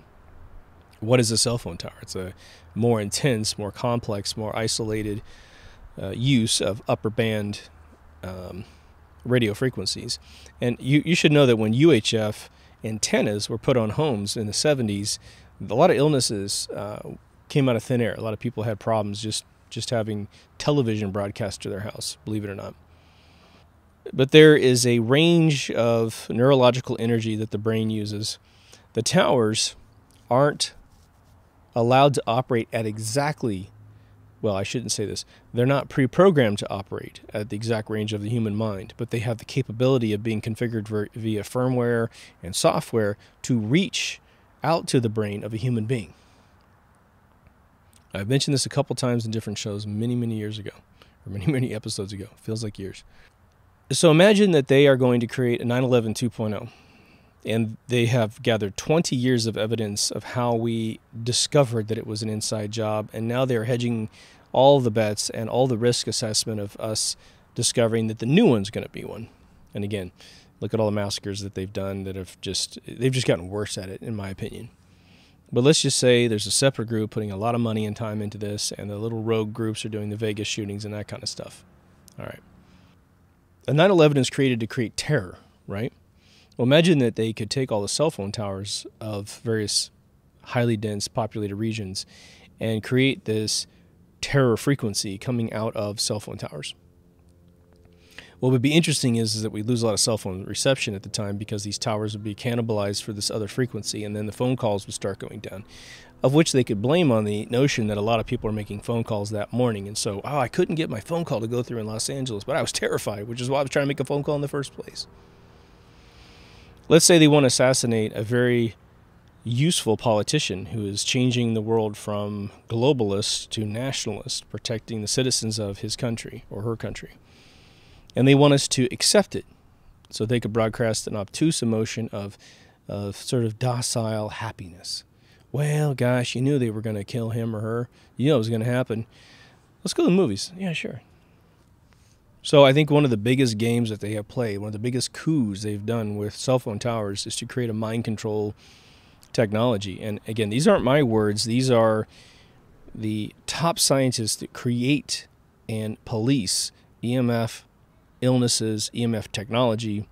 what is a cell phone tower? It's a more intense, more complex, more isolated uh, use of upper band um, radio frequencies. And you, you should know that when UHF antennas were put on homes in the 70s, a lot of illnesses uh, came out of thin air. A lot of people had problems just, just having television broadcast to their house, believe it or not. But there is a range of neurological energy that the brain uses. The towers aren't allowed to operate at exactly, well, I shouldn't say this, they're not pre programmed to operate at the exact range of the human mind, but they have the capability of being configured via firmware and software to reach out to the brain of a human being. I've mentioned this a couple times in different shows many, many years ago, or many, many episodes ago. Feels like years. So imagine that they are going to create a 911 2.0 and they have gathered 20 years of evidence of how we discovered that it was an inside job. And now they're hedging all the bets and all the risk assessment of us discovering that the new one's going to be one. And again look at all the massacres that they've done that have just they've just gotten worse at it in my opinion. But let's just say there's a separate group putting a lot of money and time into this and the little rogue groups are doing the vegas shootings and that kind of stuff. All right. A 9/11 is created to create terror, right? Well, imagine that they could take all the cell phone towers of various highly dense populated regions and create this terror frequency coming out of cell phone towers. What would be interesting is, is that we lose a lot of cell phone reception at the time because these towers would be cannibalized for this other frequency, and then the phone calls would start going down of which they could blame on the notion that a lot of people are making phone calls that morning. And so, oh, I couldn't get my phone call to go through in Los Angeles, but I was terrified, which is why I was trying to make a phone call in the first place. Let's say they want to assassinate a very useful politician who is changing the world from globalist to nationalist, protecting the citizens of his country or her country. And they want us to accept it so they could broadcast an obtuse emotion of, of sort of docile happiness well, gosh, you knew they were going to kill him or her. You know it was going to happen. Let's go to the movies. Yeah, sure. So I think one of the biggest games that they have played, one of the biggest coups they've done with cell phone towers is to create a mind control technology. And again, these aren't my words. These are the top scientists that create and police EMF illnesses, EMF technology.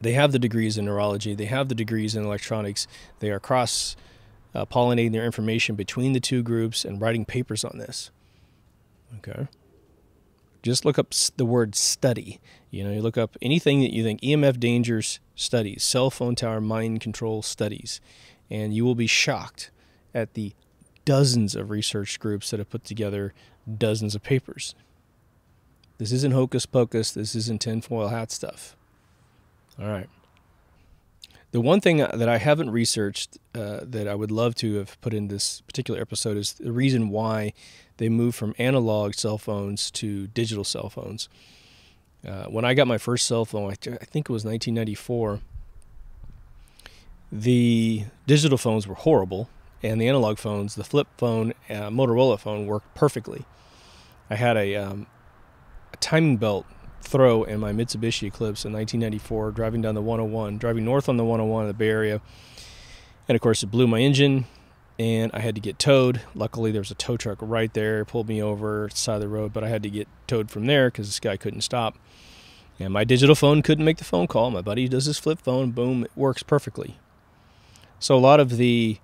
They have the degrees in neurology. They have the degrees in electronics. They are cross uh, pollinating their information between the two groups and writing papers on this. Okay. Just look up the word study. You know, you look up anything that you think EMF dangers studies, cell phone tower mind control studies, and you will be shocked at the dozens of research groups that have put together dozens of papers. This isn't hocus pocus. This isn't tinfoil hat stuff. All right. The one thing that I haven't researched uh, that I would love to have put in this particular episode is the reason why they moved from analog cell phones to digital cell phones. Uh, when I got my first cell phone, I, I think it was 1994, the digital phones were horrible, and the analog phones, the flip phone, uh, Motorola phone, worked perfectly. I had a, um, a timing belt throw in my Mitsubishi Eclipse in 1994, driving down the 101, driving north on the 101 in the Bay Area. And of course, it blew my engine and I had to get towed. Luckily, there was a tow truck right there, pulled me over side of the road, but I had to get towed from there because this guy couldn't stop. And my digital phone couldn't make the phone call. My buddy does his flip phone, boom, it works perfectly. So a lot of the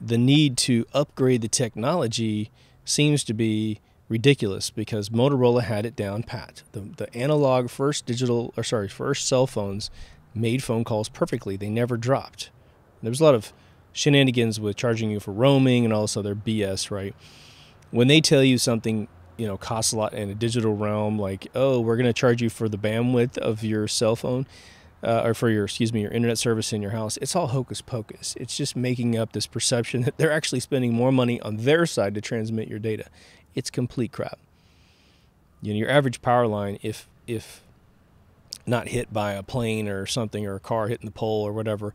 the need to upgrade the technology seems to be ridiculous because Motorola had it down pat. The, the analog first digital, or sorry, first cell phones made phone calls perfectly. They never dropped. There was a lot of shenanigans with charging you for roaming and all this other BS, right? When they tell you something you know costs a lot in a digital realm like oh we're going to charge you for the bandwidth of your cell phone uh, or for your excuse me your internet service in your house it's all hocus pocus. It's just making up this perception that they're actually spending more money on their side to transmit your data. It's complete crap. You know your average power line if if not hit by a plane or something or a car hitting the pole or whatever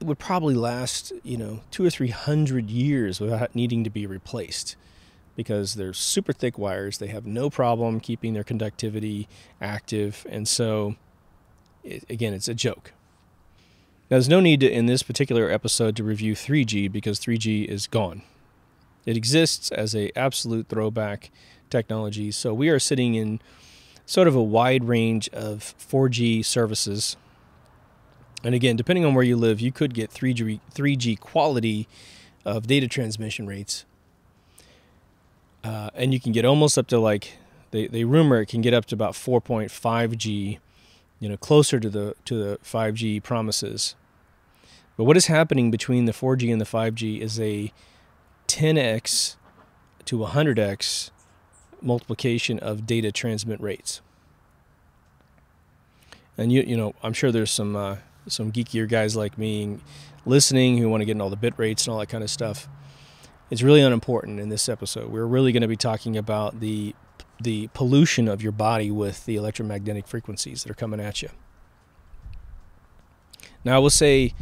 would probably last you know two or three hundred years without needing to be replaced because they're super thick wires. They have no problem keeping their conductivity active. And so, it, again, it's a joke. Now, there's no need to, in this particular episode to review 3G because 3G is gone. It exists as a absolute throwback technology. So we are sitting in sort of a wide range of 4G services. And again, depending on where you live, you could get 3G 3G quality of data transmission rates uh, and you can get almost up to like they, they rumor it can get up to about 4.5G, you know, closer to the to the 5G promises. But what is happening between the 4G and the 5G is a 10x to 100x multiplication of data transmit rates. And you you know, I'm sure there's some uh, some geekier guys like me listening who want to get in all the bit rates and all that kind of stuff It's really unimportant in this episode. We're really going to be talking about the the pollution of your body with the electromagnetic frequencies that are coming at you. Now, I will say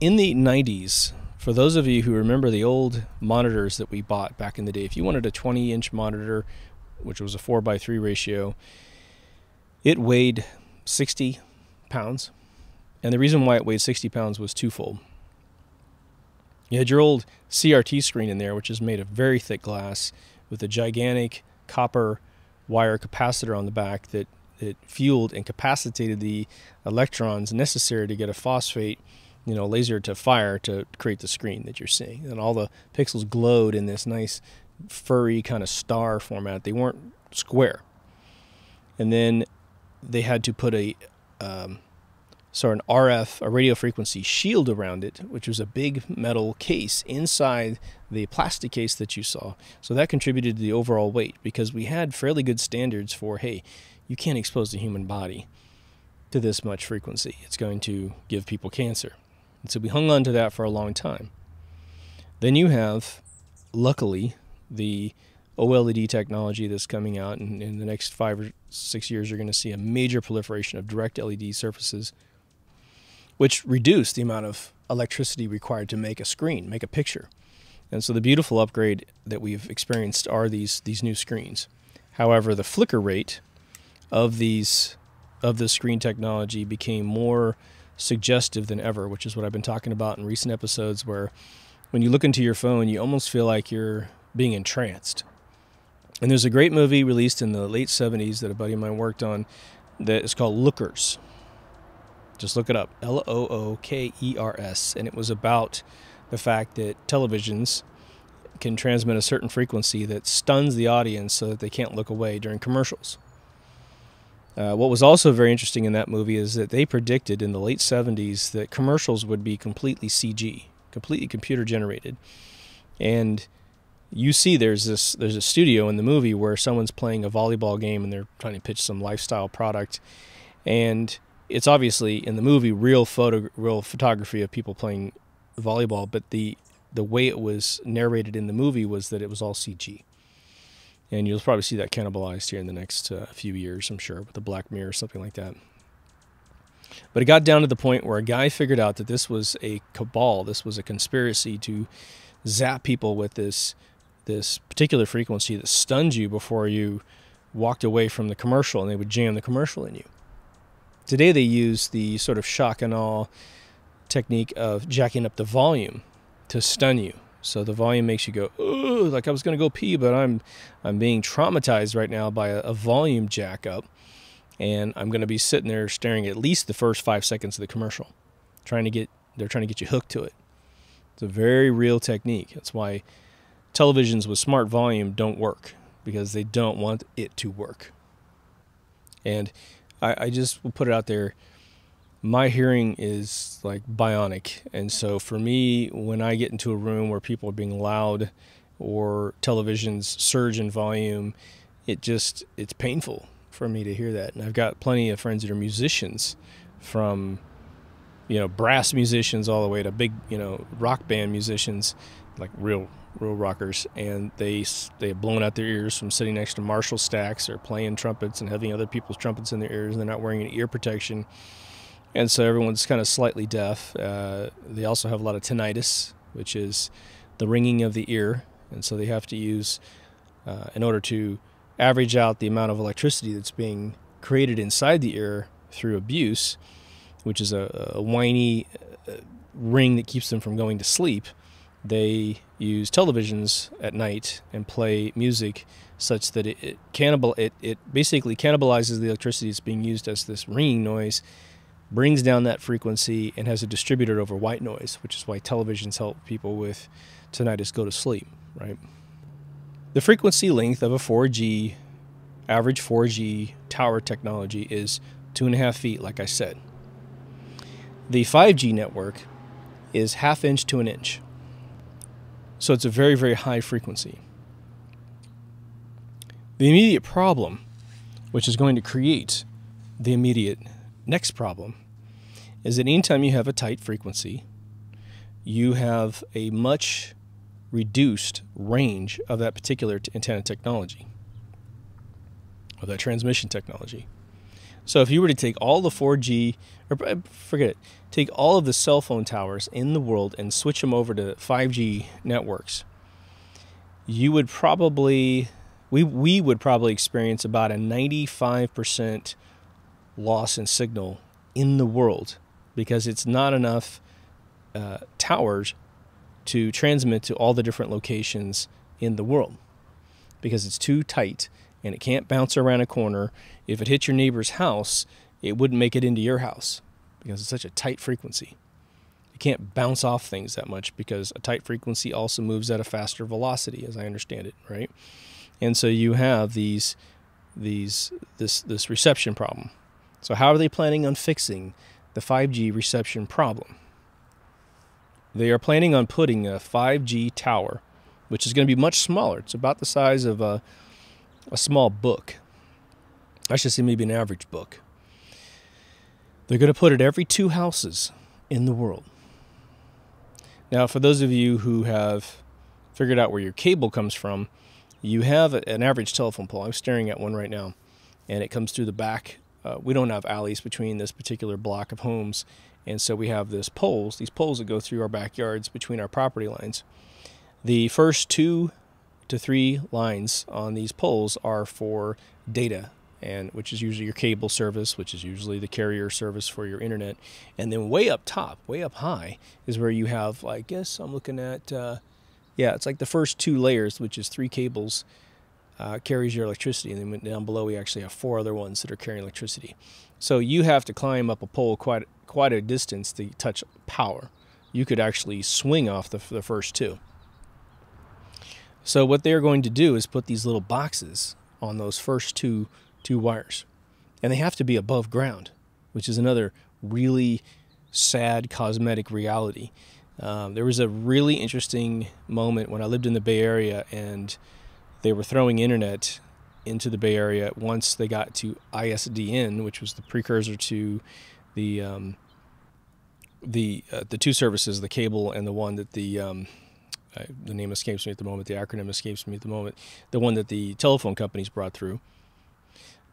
in the 90s, for those of you who remember the old monitors that we bought back in the day, if you wanted a 20 inch monitor, which was a 4 by 3 ratio, it weighed 60 pounds. And the reason why it weighed 60 pounds was twofold. You had your old CRT screen in there, which is made of very thick glass with a gigantic copper wire capacitor on the back that, that fueled and capacitated the electrons necessary to get a phosphate you know, laser to fire to create the screen that you're seeing. And all the pixels glowed in this nice furry kind of star format. They weren't square. And then they had to put a um, so an RF, a radio frequency shield around it, which was a big metal case inside the plastic case that you saw. So that contributed to the overall weight because we had fairly good standards for, hey, you can't expose the human body to this much frequency. It's going to give people cancer. And so we hung on to that for a long time. Then you have, luckily, the OLED technology that's coming out, and in the next five or six years, you're going to see a major proliferation of direct LED surfaces which reduced the amount of electricity required to make a screen, make a picture. And so the beautiful upgrade that we've experienced are these these new screens. However, the flicker rate of these of the screen technology became more suggestive than ever, which is what I've been talking about in recent episodes where when you look into your phone, you almost feel like you're being entranced. And there's a great movie released in the late 70s that a buddy of mine worked on that is called Lookers. Just look it up L O O K E R S. And it was about the fact that televisions can transmit a certain frequency that stuns the audience so that they can't look away during commercials. Uh, what was also very interesting in that movie is that they predicted in the late 70s that commercials would be completely CG, completely computer generated. And you see there's this there's a studio in the movie where someone's playing a volleyball game and they're trying to pitch some lifestyle product and it's obviously in the movie real photo real photography of people playing volleyball, but the the way it was narrated in the movie was that it was all CG. And you'll probably see that cannibalized here in the next uh, few years, I'm sure, with the Black Mirror or something like that. But it got down to the point where a guy figured out that this was a cabal, this was a conspiracy to zap people with this this particular frequency that stunned you before you walked away from the commercial, and they would jam the commercial in you. Today they use the sort of shock and awe technique of jacking up the volume to stun you. So the volume makes you go, Ooh, like I was going to go pee, but I'm I'm being traumatized right now by a, a volume jack up, and I'm going to be sitting there staring at least the first five seconds of the commercial, trying to get they're trying to get you hooked to it. It's a very real technique. That's why televisions with smart volume don't work because they don't want it to work. And I, I just will put it out there. My hearing is like bionic, and so for me, when I get into a room where people are being loud or televisions surge in volume, it just it's painful for me to hear that. And I've got plenty of friends that are musicians from you know brass musicians all the way to big you know rock band musicians like real real rockers and they they have blown out their ears from sitting next to Marshall stacks. Or playing trumpets and having other people's trumpets in their ears and they're not wearing any ear protection. And so everyone's kind of slightly deaf. Uh, they also have a lot of tinnitus which is the ringing of the ear. And so they have to use uh, in order to average out the amount of electricity that's being created inside the ear through abuse, which is a, a whiny uh, ring that keeps them from going to sleep. They use televisions at night and play music such that it, it cannibal it, it basically cannibalizes the electricity that's being used as this ringing noise brings down that frequency and has it distributed over white noise, which is why televisions help people with tinnitus go to sleep, right? The frequency length of a 4G, average 4G tower technology is two and a half feet, like I said. The 5G network is half inch to an inch. So it's a very, very high frequency. The immediate problem, which is going to create the immediate next problem, is that anytime you have a tight frequency, you have a much reduced range of that particular antenna technology, of that transmission technology. So if you were to take all the 4G, or uh, forget it, take all of the cell phone towers in the world and switch them over to 5G networks, you would probably, we, we would probably experience about a 95% loss in signal in the world because it's not enough uh, towers to transmit to all the different locations in the world because it's too tight and it can't bounce around a corner. If it hit your neighbor's house, it wouldn't make it into your house because it's such a tight frequency. You can't bounce off things that much because a tight frequency also moves at a faster velocity, as I understand it, right? And so you have these these this this reception problem. So how are they planning on fixing the 5G reception problem? They are planning on putting a 5G tower, which is going to be much smaller. It's about the size of a, a small book. I should say maybe an average book. They're going to put it every two houses in the world. Now, for those of you who have figured out where your cable comes from, you have an average telephone pole. I'm staring at one right now, and it comes through the back. Uh, we don't have alleys between this particular block of homes, and so we have this poles, these poles that go through our backyards between our property lines. The first two to three lines on these poles are for data and which is usually your cable service, which is usually the carrier service for your internet. And then way up top, way up high, is where you have, I guess I'm looking at, uh, yeah, it's like the first two layers, which is three cables, uh, carries your electricity. And then down below, we actually have four other ones that are carrying electricity. So you have to climb up a pole quite quite a distance to touch power. You could actually swing off the, the first two. So what they're going to do is put these little boxes on those first two two wires, and they have to be above ground, which is another really sad cosmetic reality. Um, there was a really interesting moment when I lived in the Bay Area, and they were throwing internet into the Bay Area once they got to ISDN, which was the precursor to the um, the uh, the two services, the cable and the one that the um, uh, the name escapes me at the moment, the acronym escapes me at the moment, the one that the telephone companies brought through.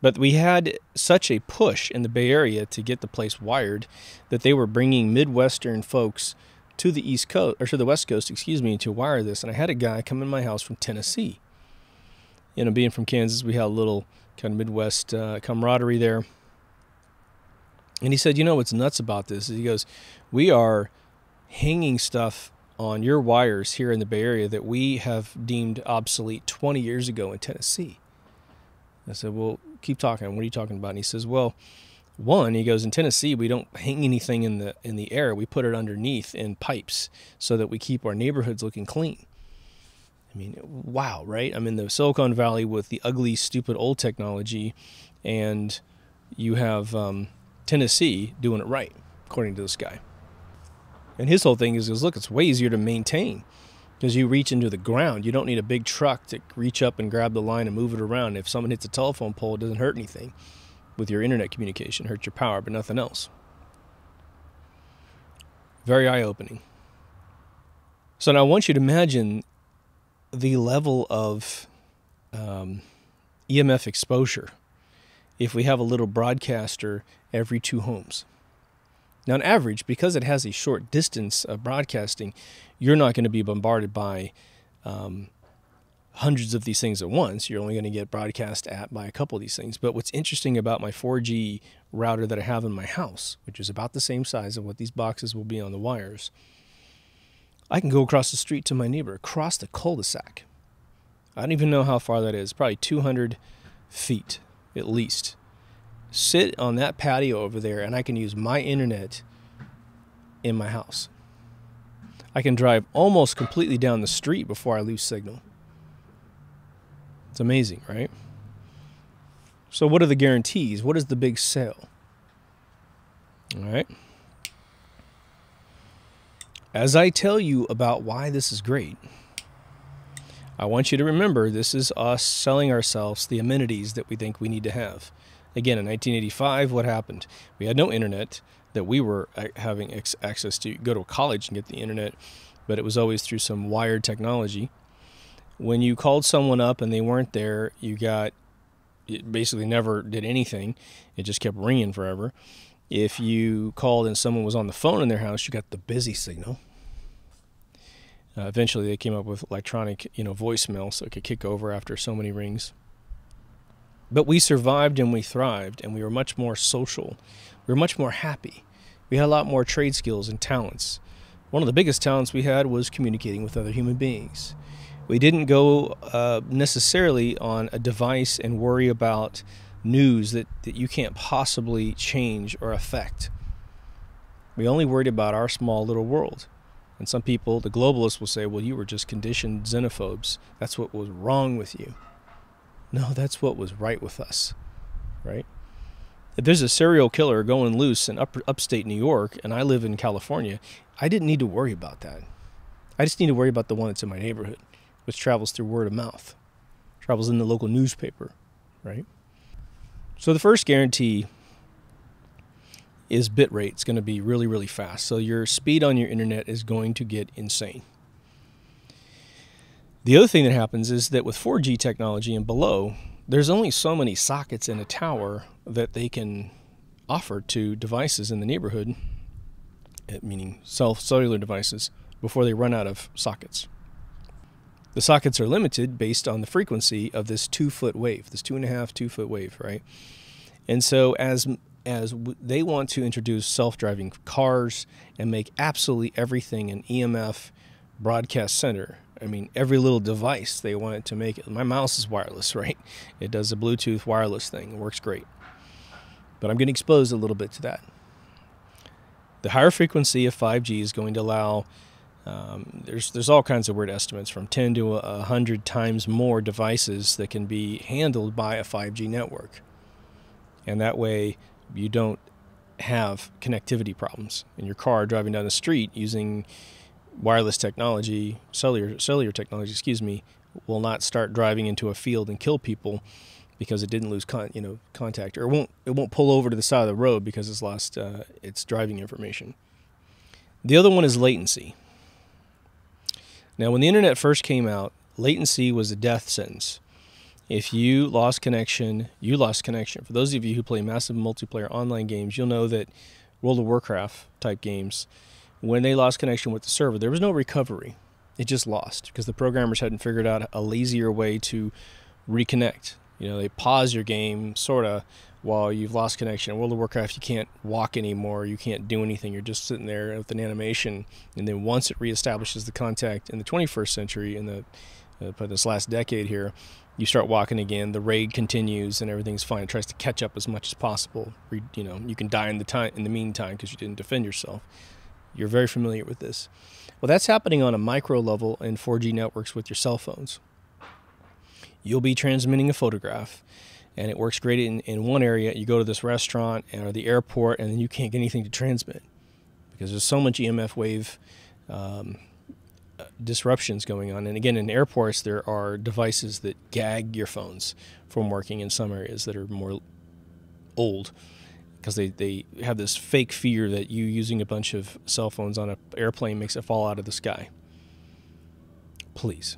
But we had such a push in the Bay Area to get the place wired that they were bringing Midwestern folks to the East Coast or to the West Coast, excuse me, to wire this. And I had a guy come in my house from Tennessee. You know, being from Kansas, we had a little kind of Midwest uh, camaraderie there. And he said, You know what's nuts about this? He goes, We are hanging stuff on your wires here in the Bay Area that we have deemed obsolete 20 years ago in Tennessee. I said, Well, keep talking. What are you talking about? And he says, Well, one, he goes, in Tennessee, we don't hang anything in the in the air. We put it underneath in pipes so that we keep our neighborhoods looking clean. I mean, wow, right? I'm in the Silicon Valley with the ugly, stupid old technology, and you have um, Tennessee doing it right, according to this guy. And his whole thing is, is look, it's way easier to maintain because you reach into the ground. You don't need a big truck to reach up and grab the line and move it around. If someone hits a telephone pole, it doesn't hurt anything with your internet communication, it hurts your power, but nothing else. Very eye opening. So now I want you to imagine the level of um, EMF exposure if we have a little broadcaster every two homes. Now, on average, because it has a short distance of broadcasting, you're not going to be bombarded by um, hundreds of these things at once. You're only going to get broadcast at by a couple of these things. But what's interesting about my 4G router that I have in my house, which is about the same size of what these boxes will be on the wires, I can go across the street to my neighbor, across the cul-de-sac. I don't even know how far that is, probably 200 feet at least. Sit on that patio over there, and I can use my internet in my house. I can drive almost completely down the street before I lose signal. It's amazing, right? So, what are the guarantees? What is the big sale? All right. As I tell you about why this is great, I want you to remember this is us selling ourselves the amenities that we think we need to have. Again, in 1985, what happened? We had no internet that we were having access to. Go to a college and get the internet, but it was always through some wired technology. When you called someone up and they weren't there, you got it basically never did anything. It just kept ringing forever. If you called and someone was on the phone in their house, you got the busy signal. Uh, eventually, they came up with electronic, you know, voicemail, so it could kick over after so many rings. But we survived and we thrived, and we were much more social. We were much more happy. We had a lot more trade skills and talents. One of the biggest talents we had was communicating with other human beings. We didn't go uh, necessarily on a device and worry about news that, that you can't possibly change or affect. We only worried about our small little world. And some people, the globalists, will say, well, you were just conditioned xenophobes. That's what was wrong with you. No, that's what was right with us, right? If there's a serial killer going loose in up, upstate New York and I live in California, I didn't need to worry about that. I just need to worry about the one that's in my neighborhood, which travels through word of mouth, travels in the local newspaper, right? So the first guarantee is bit rate. It's going to be really, really fast. So your speed on your internet is going to get insane. The other thing that happens is that with 4G technology and below, there's only so many sockets in a tower that they can offer to devices in the neighborhood, eh, meaning cell cellular devices, before they run out of sockets. The sockets are limited based on the frequency of this two foot wave, this two and a half, two foot wave, right? And so as as they want to introduce self-driving cars and make absolutely everything an EMF broadcast center. I mean, every little device they want it to make it. My mouse is wireless, right? It does a Bluetooth wireless thing. It works great. But I'm getting exposed a little bit to that. The higher frequency of 5G is going to allow um, there's there's all kinds of weird estimates from 10 to 100 times more devices that can be handled by a 5G network. And that way you don't have connectivity problems in your car driving down the street using wireless technology, cellular cellular technology, excuse me, will not start driving into a field and kill people because it didn't lose con, you know contact or it won't it won't pull over to the side of the road because it's lost uh, its driving information. The other one is latency. Now, when the internet first came out, latency was a death sentence. If you lost connection, you lost connection. For those of you who play massive multiplayer online games, you'll know that World of Warcraft type games, when they lost connection with the server, there was no recovery. It just lost because the programmers hadn't figured out a lazier way to reconnect. You know, they pause your game sort of while you've lost connection. In World of Warcraft, you can't walk anymore. You can't do anything. You're just sitting there with an animation. And then once it reestablishes the contact in the 21st century, in the uh, this last decade here, you start walking again. The raid continues, and everything's fine. It tries to catch up as much as possible. You know, you can die in the time in the meantime because you didn't defend yourself. You're very familiar with this. Well, that's happening on a micro level in 4G networks with your cell phones. You'll be transmitting a photograph, and it works great in, in one area. You go to this restaurant or the airport, and then you can't get anything to transmit because there's so much EMF wave um, disruptions going on. And again, in airports, there are devices that gag your phones from working in some areas that are more old because they, they have this fake fear that you using a bunch of cell phones on an airplane makes it fall out of the sky. Please.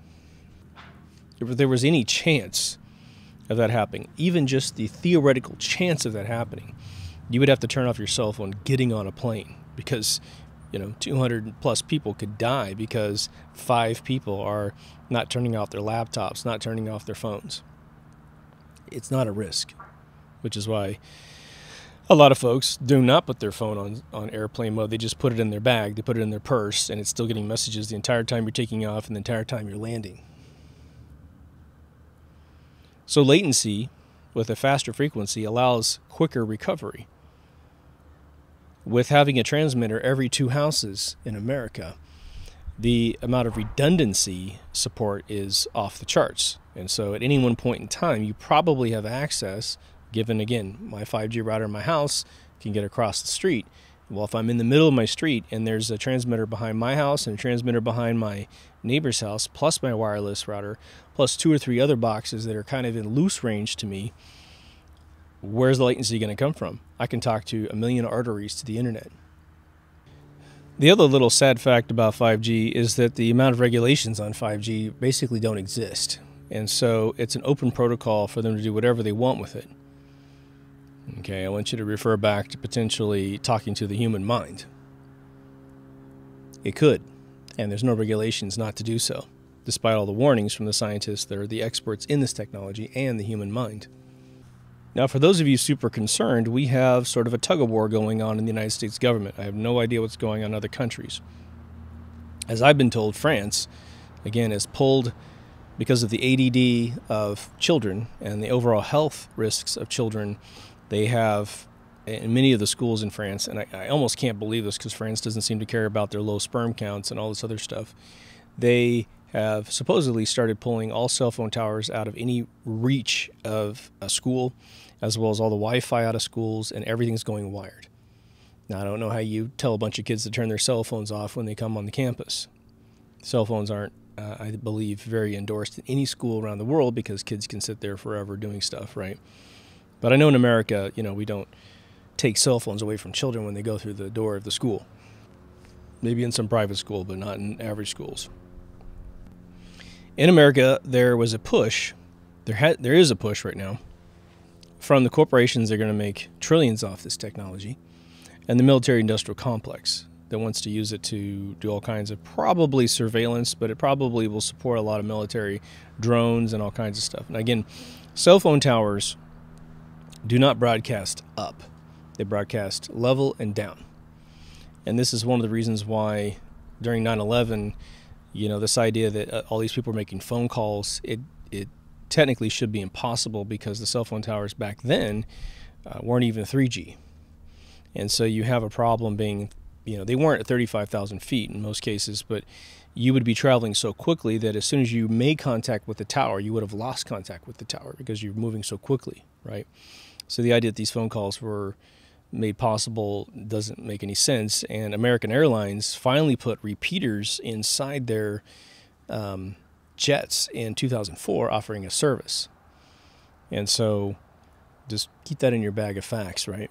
If there was any chance of that happening, even just the theoretical chance of that happening, you would have to turn off your cell phone getting on a plane because you know 200 plus people could die because five people are not turning off their laptops not turning off their phones it's not a risk which is why a lot of folks do not put their phone on, on airplane mode. They just put it in their bag. They put it in their purse and it's still getting messages the entire time you're taking off and the entire time you're landing. So latency with a faster frequency allows quicker recovery. With having a transmitter every two houses in America, the amount of redundancy support is off the charts. And so at any one point in time, you probably have access, given again, my 5G router in my house can get across the street. Well, if I'm in the middle of my street and there's a transmitter behind my house and a transmitter behind my neighbor's house, plus my wireless router, plus two or three other boxes that are kind of in loose range to me, where's the latency going to come from? I can talk to a million arteries to the internet. The other little sad fact about 5G is that the amount of regulations on 5G basically don't exist. And so it's an open protocol for them to do whatever they want with it. Okay, I want you to refer back to potentially talking to the human mind. It could, and there's no regulations not to do so, despite all the warnings from the scientists that are the experts in this technology and the human mind. Now, for those of you super concerned, we have sort of a tug of war going on in the United States government. I have no idea what's going on in other countries. As I've been told, France, again, is pulled because of the ADD of children and the overall health risks of children. They have in many of the schools in France, and I, I almost can't believe this because France doesn't seem to care about their low sperm counts and all this other stuff. They have supposedly started pulling all cell phone towers out of any reach of a school as well as all the Wi-Fi out of schools, and everything's going wired. Now, I don't know how you tell a bunch of kids to turn their cell phones off when they come on the campus. Cell phones aren't, uh, I believe, very endorsed in any school around the world because kids can sit there forever doing stuff, right? But I know in America, you know, we don't take cell phones away from children when they go through the door of the school. Maybe in some private school, but not in average schools. In America, there was a push. There, ha- there is a push right now from the corporations that are going to make trillions off this technology and the military industrial complex that wants to use it to do all kinds of probably surveillance, but it probably will support a lot of military drones and all kinds of stuff. And again, cell phone towers do not broadcast up, they broadcast level and down. And this is one of the reasons why during 9 11, you know, this idea that uh, all these people are making phone calls, it, it technically should be impossible because the cell phone towers back then uh, weren't even 3G. And so you have a problem being, you know, they weren't at 35,000 feet in most cases, but you would be traveling so quickly that as soon as you made contact with the tower, you would have lost contact with the tower because you're moving so quickly, right? So the idea that these phone calls were made possible doesn't make any sense. And American Airlines finally put repeaters inside their um, jets in 2004 offering a service. And so just keep that in your bag of facts, right?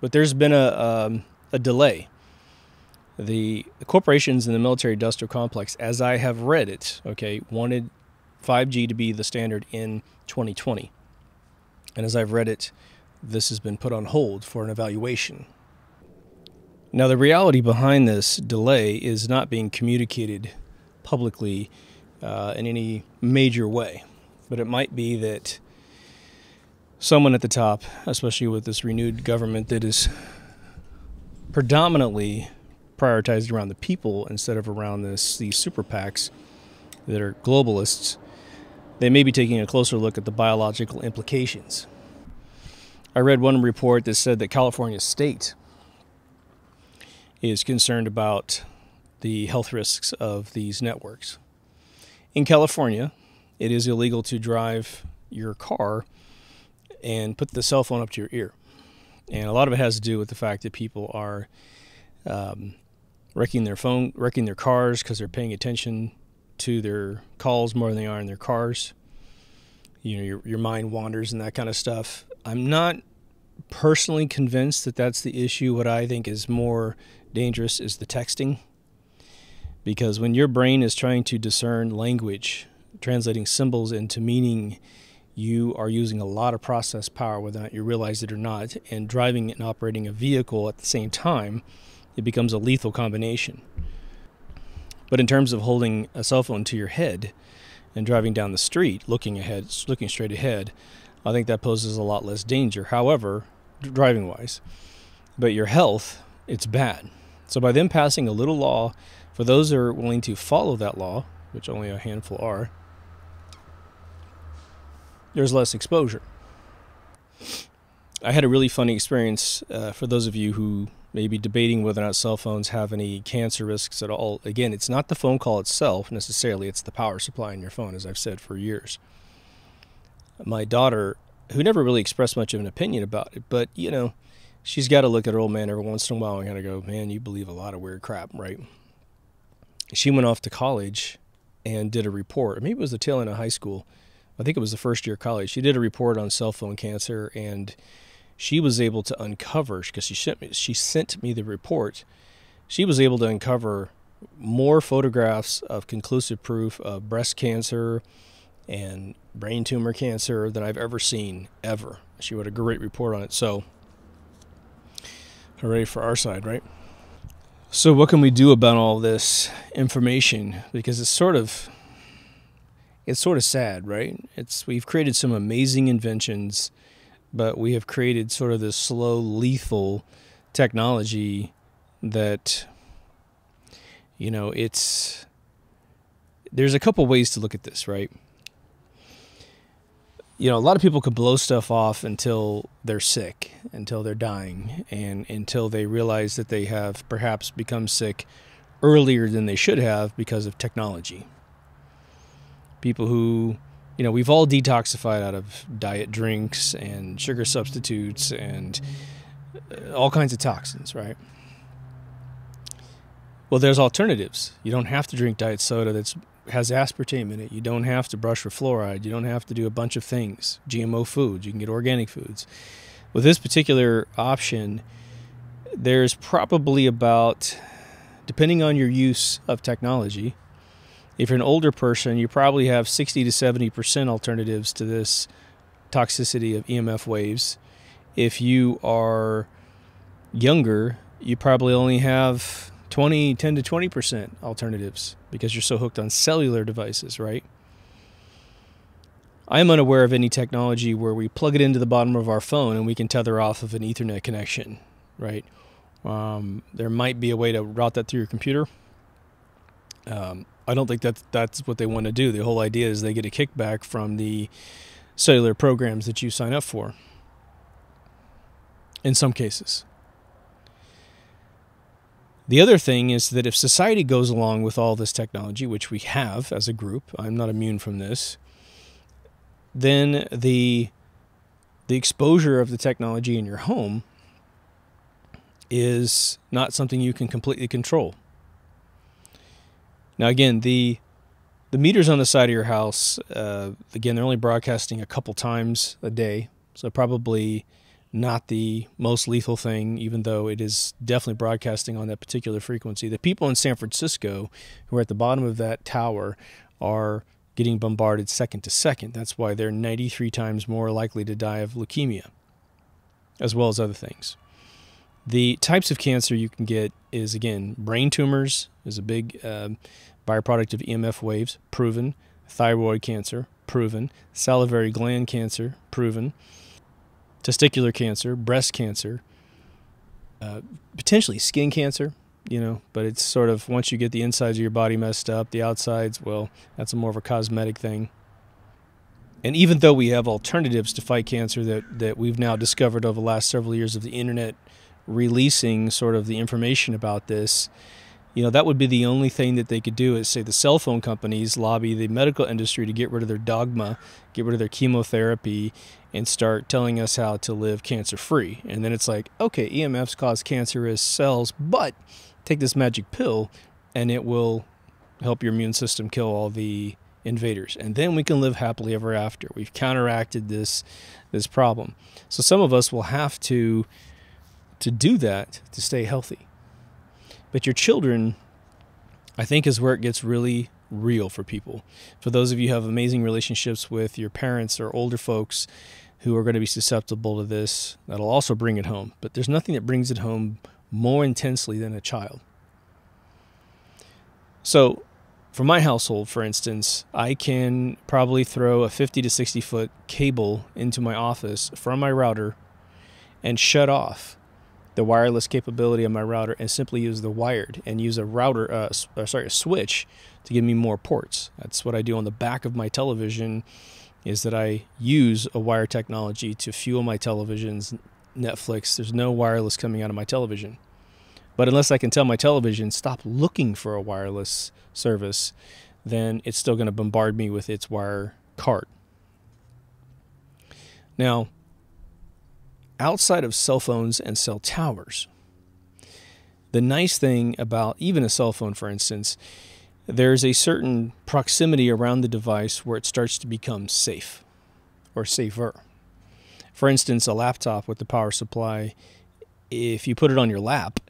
But there's been a, um, a delay. The, corporations in the military industrial complex, as I have read it, okay, wanted 5G to be the standard in 2020. And as I've read it, this has been put on hold for an evaluation. Now, the reality behind this delay is not being communicated publicly uh, in any major way. But it might be that someone at the top, especially with this renewed government that is predominantly prioritized around the people instead of around this these super PACs that are globalists, they may be taking a closer look at the biological implications. I read one report that said that California state is concerned about the health risks of these networks. In California, it is illegal to drive your car and put the cell phone up to your ear. And a lot of it has to do with the fact that people are um, wrecking their phone, wrecking their cars because they're paying attention to their calls more than they are in their cars. You know, your your mind wanders and that kind of stuff. I'm not personally convinced that that's the issue. What I think is more dangerous is the texting. Because when your brain is trying to discern language, translating symbols into meaning, you are using a lot of process power whether or not you realize it or not. And driving and operating a vehicle at the same time, it becomes a lethal combination. But in terms of holding a cell phone to your head and driving down the street, looking ahead, looking straight ahead, I think that poses a lot less danger. However, driving wise, but your health, it's bad. So by them passing a little law, for those that are willing to follow that law, which only a handful are, there's less exposure. I had a really funny experience uh, for those of you who may be debating whether or not cell phones have any cancer risks at all. Again, it's not the phone call itself necessarily, it's the power supply in your phone, as I've said for years. My daughter, who never really expressed much of an opinion about it, but you know, she's got to look at her old man every once in a while and kind of go, man, you believe a lot of weird crap, right? She went off to college and did a report. Maybe it was the tail end of high school. I think it was the first year of college. She did a report on cell phone cancer and she was able to uncover because she sent me she sent me the report. She was able to uncover more photographs of conclusive proof of breast cancer and brain tumor cancer than I've ever seen ever. She wrote a great report on it. So, hooray for our side, right? So, what can we do about all this information? Because it's sort of it's sort of sad, right? It's we've created some amazing inventions but we have created sort of this slow, lethal technology that, you know, it's. There's a couple ways to look at this, right? You know, a lot of people could blow stuff off until they're sick, until they're dying, and until they realize that they have perhaps become sick earlier than they should have because of technology. People who you know, we've all detoxified out of diet drinks and sugar substitutes and uh, all kinds of toxins, right? Well, there's alternatives. You don't have to drink diet soda that has aspartame in it. You don't have to brush for fluoride. You don't have to do a bunch of things. GMO foods. You can get organic foods. With this particular option, there's probably about, depending on your use of technology, if you're an older person, you probably have 60 to 70% alternatives to this toxicity of EMF waves. If you are younger, you probably only have 20, 10 to 20% alternatives because you're so hooked on cellular devices, right? I am unaware of any technology where we plug it into the bottom of our phone and we can tether off of an Ethernet connection, right? Um, there might be a way to route that through your computer. Um, I don't think that's that's what they want to do. The whole idea is they get a kickback from the cellular programs that you sign up for. In some cases. The other thing is that if society goes along with all this technology, which we have as a group, I'm not immune from this, then the the exposure of the technology in your home is not something you can completely control. Now, again, the the meters on the side of your house, uh, again, they're only broadcasting a couple times a day, so probably not the most lethal thing, even though it is definitely broadcasting on that particular frequency. The people in San Francisco who are at the bottom of that tower are getting bombarded second to second. That's why they're 93 times more likely to die of leukemia, as well as other things. The types of cancer you can get is again brain tumors is a big um, byproduct of EMF waves, proven. Thyroid cancer, proven. Salivary gland cancer, proven. Testicular cancer, breast cancer, uh, potentially skin cancer, you know, but it's sort of once you get the insides of your body messed up, the outsides, well, that's a more of a cosmetic thing. And even though we have alternatives to fight cancer that, that we've now discovered over the last several years of the internet releasing sort of the information about this, you know, that would be the only thing that they could do is say the cell phone companies lobby the medical industry to get rid of their dogma, get rid of their chemotherapy, and start telling us how to live cancer free. And then it's like, okay, EMFs cause cancerous cells, but take this magic pill and it will help your immune system kill all the invaders. And then we can live happily ever after. We've counteracted this this problem. So some of us will have to to do that to stay healthy but your children i think is where it gets really real for people. For those of you who have amazing relationships with your parents or older folks who are going to be susceptible to this that'll also bring it home. But there's nothing that brings it home more intensely than a child. So for my household, for instance, I can probably throw a 50 to 60 foot cable into my office from my router and shut off the wireless capability of my router and simply use the wired and use a router, uh, sorry, a switch to give me more ports. That's what I do on the back of my television is that I use a wire technology to fuel my television's Netflix. There's no wireless coming out of my television. But unless I can tell my television, stop looking for a wireless service, then it's still going to bombard me with its wire cart. Now, outside of cell phones and cell towers, the nice thing about even a cell phone, for instance, there's a certain proximity around the device where it starts to become safe or safer. For instance, a laptop with the power supply, if you put it on your lap,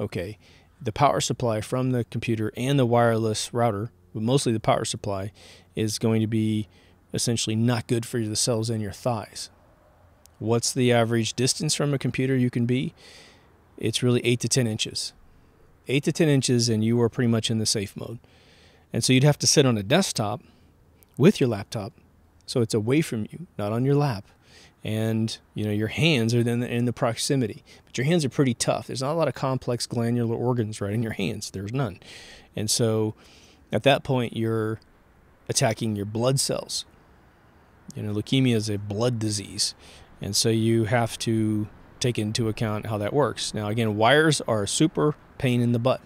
okay, the power supply from the computer and the wireless router, but mostly the power supply, is going to be essentially not good for the cells in your thighs. What's the average distance from a computer you can be? It's really 8 to 10 inches. 8 to 10 inches, and you are pretty much in the safe mode. And so you'd have to sit on a desktop with your laptop so it's away from you, not on your lap. And you know your hands are then in the proximity. But your hands are pretty tough. There's not a lot of complex glandular organs right in your hands. There's none. And so at that point you're attacking your blood cells. You know leukemia is a blood disease and so you have to take into account how that works now again wires are a super pain in the butt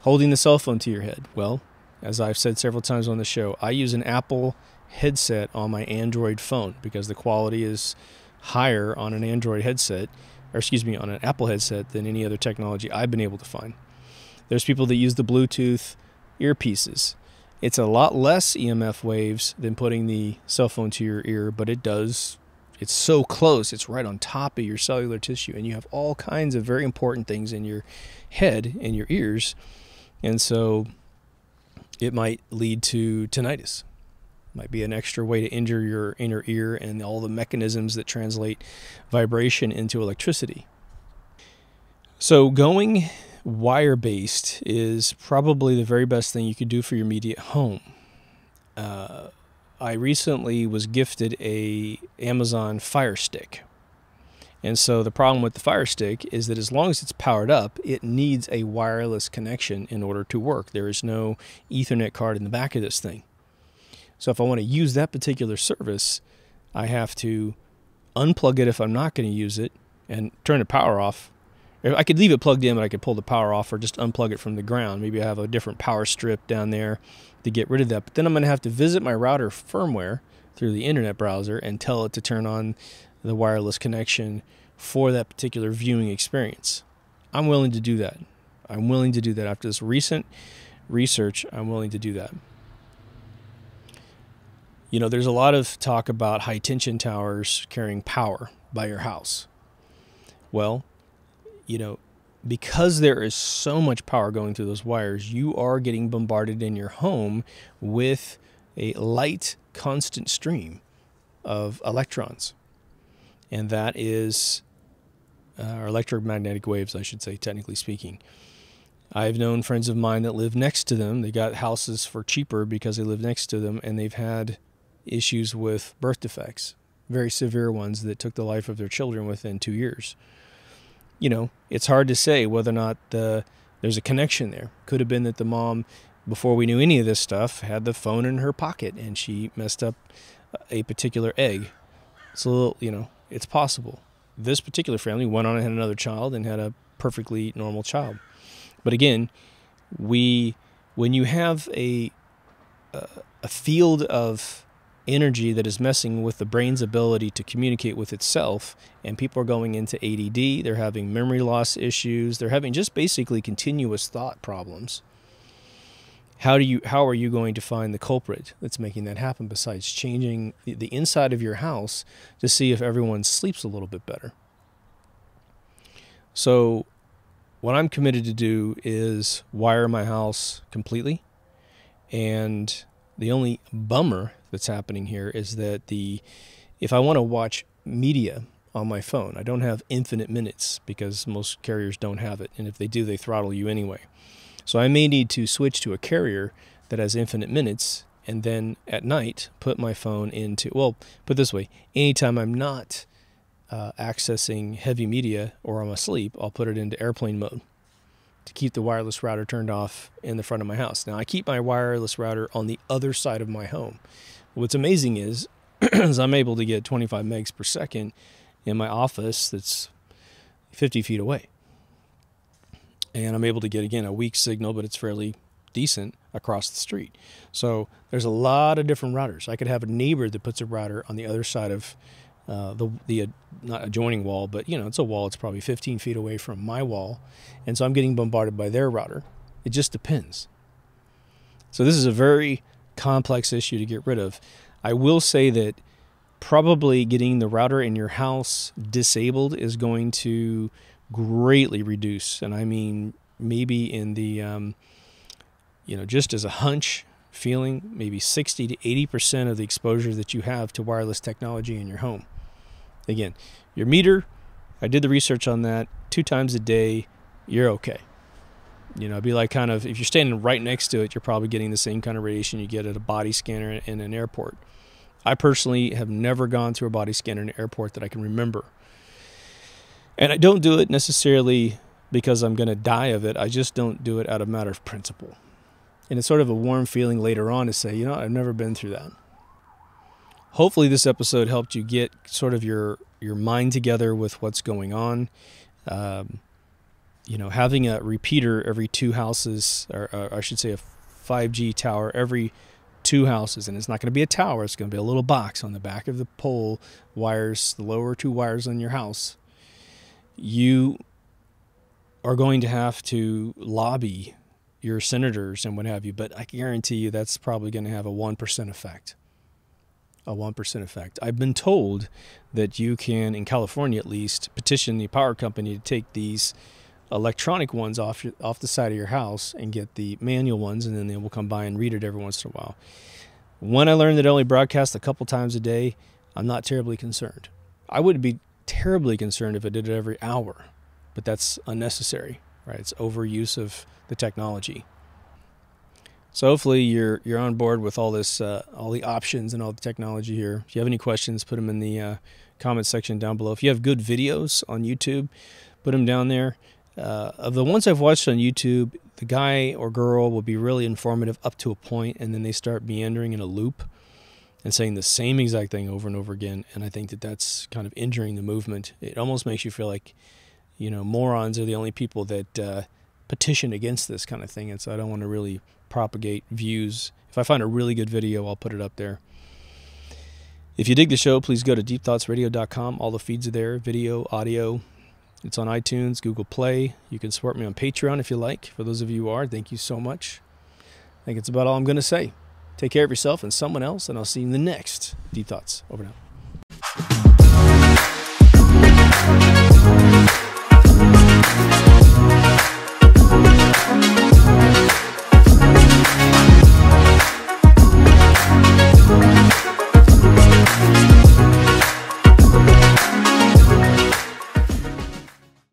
holding the cell phone to your head well as i've said several times on the show i use an apple headset on my Android phone because the quality is higher on an Android headset, or excuse me, on an Apple headset than any other technology I've been able to find. There's people that use the Bluetooth earpieces. It's a lot less EMF waves than putting the cell phone to your ear, but it does. It's so close, it's right on top of your cellular tissue, and you have all kinds of very important things in your head and your ears. And so it might lead to tinnitus might be an extra way to injure your inner ear and all the mechanisms that translate vibration into electricity. So, going wire based is probably the very best thing you could do for your immediate home. Uh, I recently was gifted a Amazon Fire Stick. And so the problem with the Fire Stick is that as long as it's powered up, it needs a wireless connection in order to work. There is no Ethernet card in the back of this thing. So if I want to use that particular service, I have to unplug it if I'm not going to use it and turn the power off. I could leave it plugged in, but I could pull the power off or just unplug it from the ground. Maybe I have a different power strip down there to get rid of that. But then I'm going to have to visit my router firmware through the internet browser and tell it to turn on the wireless connection for that particular viewing experience. I'm willing to do that. I'm willing to do that. After this recent research, I'm willing to do that. You know, there's a lot of talk about high tension towers carrying power by your house. Well, you know, because there is so much power going through those wires, you are getting bombarded in your home with a light, constant stream of electrons. And that is, uh, or electromagnetic waves, I should say, technically speaking. I've known friends of mine that live next to them. They got houses for cheaper because they live next to them, and they've had issues with birth defects, very severe ones that took the life of their children within two years. You know, it's hard to say whether or not the, there's a connection there. Could have been that the mom, before we knew any of this stuff, had the phone in her pocket and she messed up a particular egg. So, you know, it's possible. This particular family went on and had another child and had a perfectly normal child. But again, we, when you have a, a field of energy that is messing with the brain's ability to communicate with itself. And people are going into ADD, they're having memory loss issues, they're having just basically continuous thought problems. How do you how are you going to find the culprit that's making that happen besides changing the, inside of your house to see if everyone sleeps a little bit better? So what I'm committed to do is wire my house completely and the only bummer that's happening here is that the if I want to watch media on my phone, I don't have infinite minutes because most carriers don't have it, and if they do, they throttle you anyway. So I may need to switch to a carrier that has infinite minutes, and then at night put my phone into well, put this way: anytime I'm not uh, accessing heavy media or I'm asleep, I'll put it into airplane mode to keep the wireless router turned off in the front of my house. Now I keep my wireless router on the other side of my home. What's amazing is, is I'm able to get 25 megs per second in my office that's 50 feet away. And I'm able to get again a weak signal, but it's fairly decent across the street. So there's a lot of different routers. I could have a neighbor that puts a router on the other side of uh, the the not adjoining wall, but you know it's a wall. It's probably 15 feet away from my wall, and so I'm getting bombarded by their router. It just depends. So this is a very complex issue to get rid of. I will say that probably getting the router in your house disabled is going to greatly reduce, and I mean maybe in the um, you know just as a hunch feeling maybe 60 to 80 percent of the exposure that you have to wireless technology in your home Again, your meter, I did the research on that two times a day, you're okay. You know, it'd be like kind of if you're standing right next to it, you're probably getting the same kind of radiation you get at a body scanner in an airport. I personally have never gone through a body scanner in an airport that I can remember. And I don't do it necessarily because I'm going to die of it. I just don't do it out of matter of principle. And it's sort of a warm feeling later on to say, you know, I've never been through that hopefully this episode helped you get sort of your your mind together with what's going on. Um, you know, having a repeater every two houses, or, or I should say, a 5G tower every two houses, and it's not going to be a tower. It's going to be a little box on the back of the pole, wires, the lower two wires on your house. You are going to have to lobby your senators and what have you, but I guarantee you that's probably going to have a 1% effect a 1% effect. I've been told that you can, in California at least, petition the power company to take these electronic ones off, off the side of your house and get the manual ones, and then they will come by and read it every once in a while. When I learned that it only broadcasts a couple times a day, I'm not terribly concerned. I would be terribly concerned if it did it every hour, but that's unnecessary, right? It's overuse of the technology. So hopefully you're you're on board with all this, uh, all the options and all the technology here. If you have any questions, put them in the uh, comment section down below. If you have good videos on YouTube, put them down there. Uh, of the ones I've watched on YouTube, the guy or girl will be really informative up to a point, and then they start meandering in a loop and saying the same exact thing over and over again. And I think that that's kind of injuring the movement. It almost makes you feel like, you know, morons are the only people that uh, petition against this kind of thing. And so I don't want to really propagate views. If I find a really good video, I'll put it up there. If you dig the show, please go to deepthoughtsradio.com. All the feeds are there video, audio. It's on iTunes, Google Play. You can support me on Patreon if you like. For those of you who are, thank you so much. I think it's about all I'm going to say. Take care of yourself and someone else, and I'll see you in the next Deep Thoughts. Over now.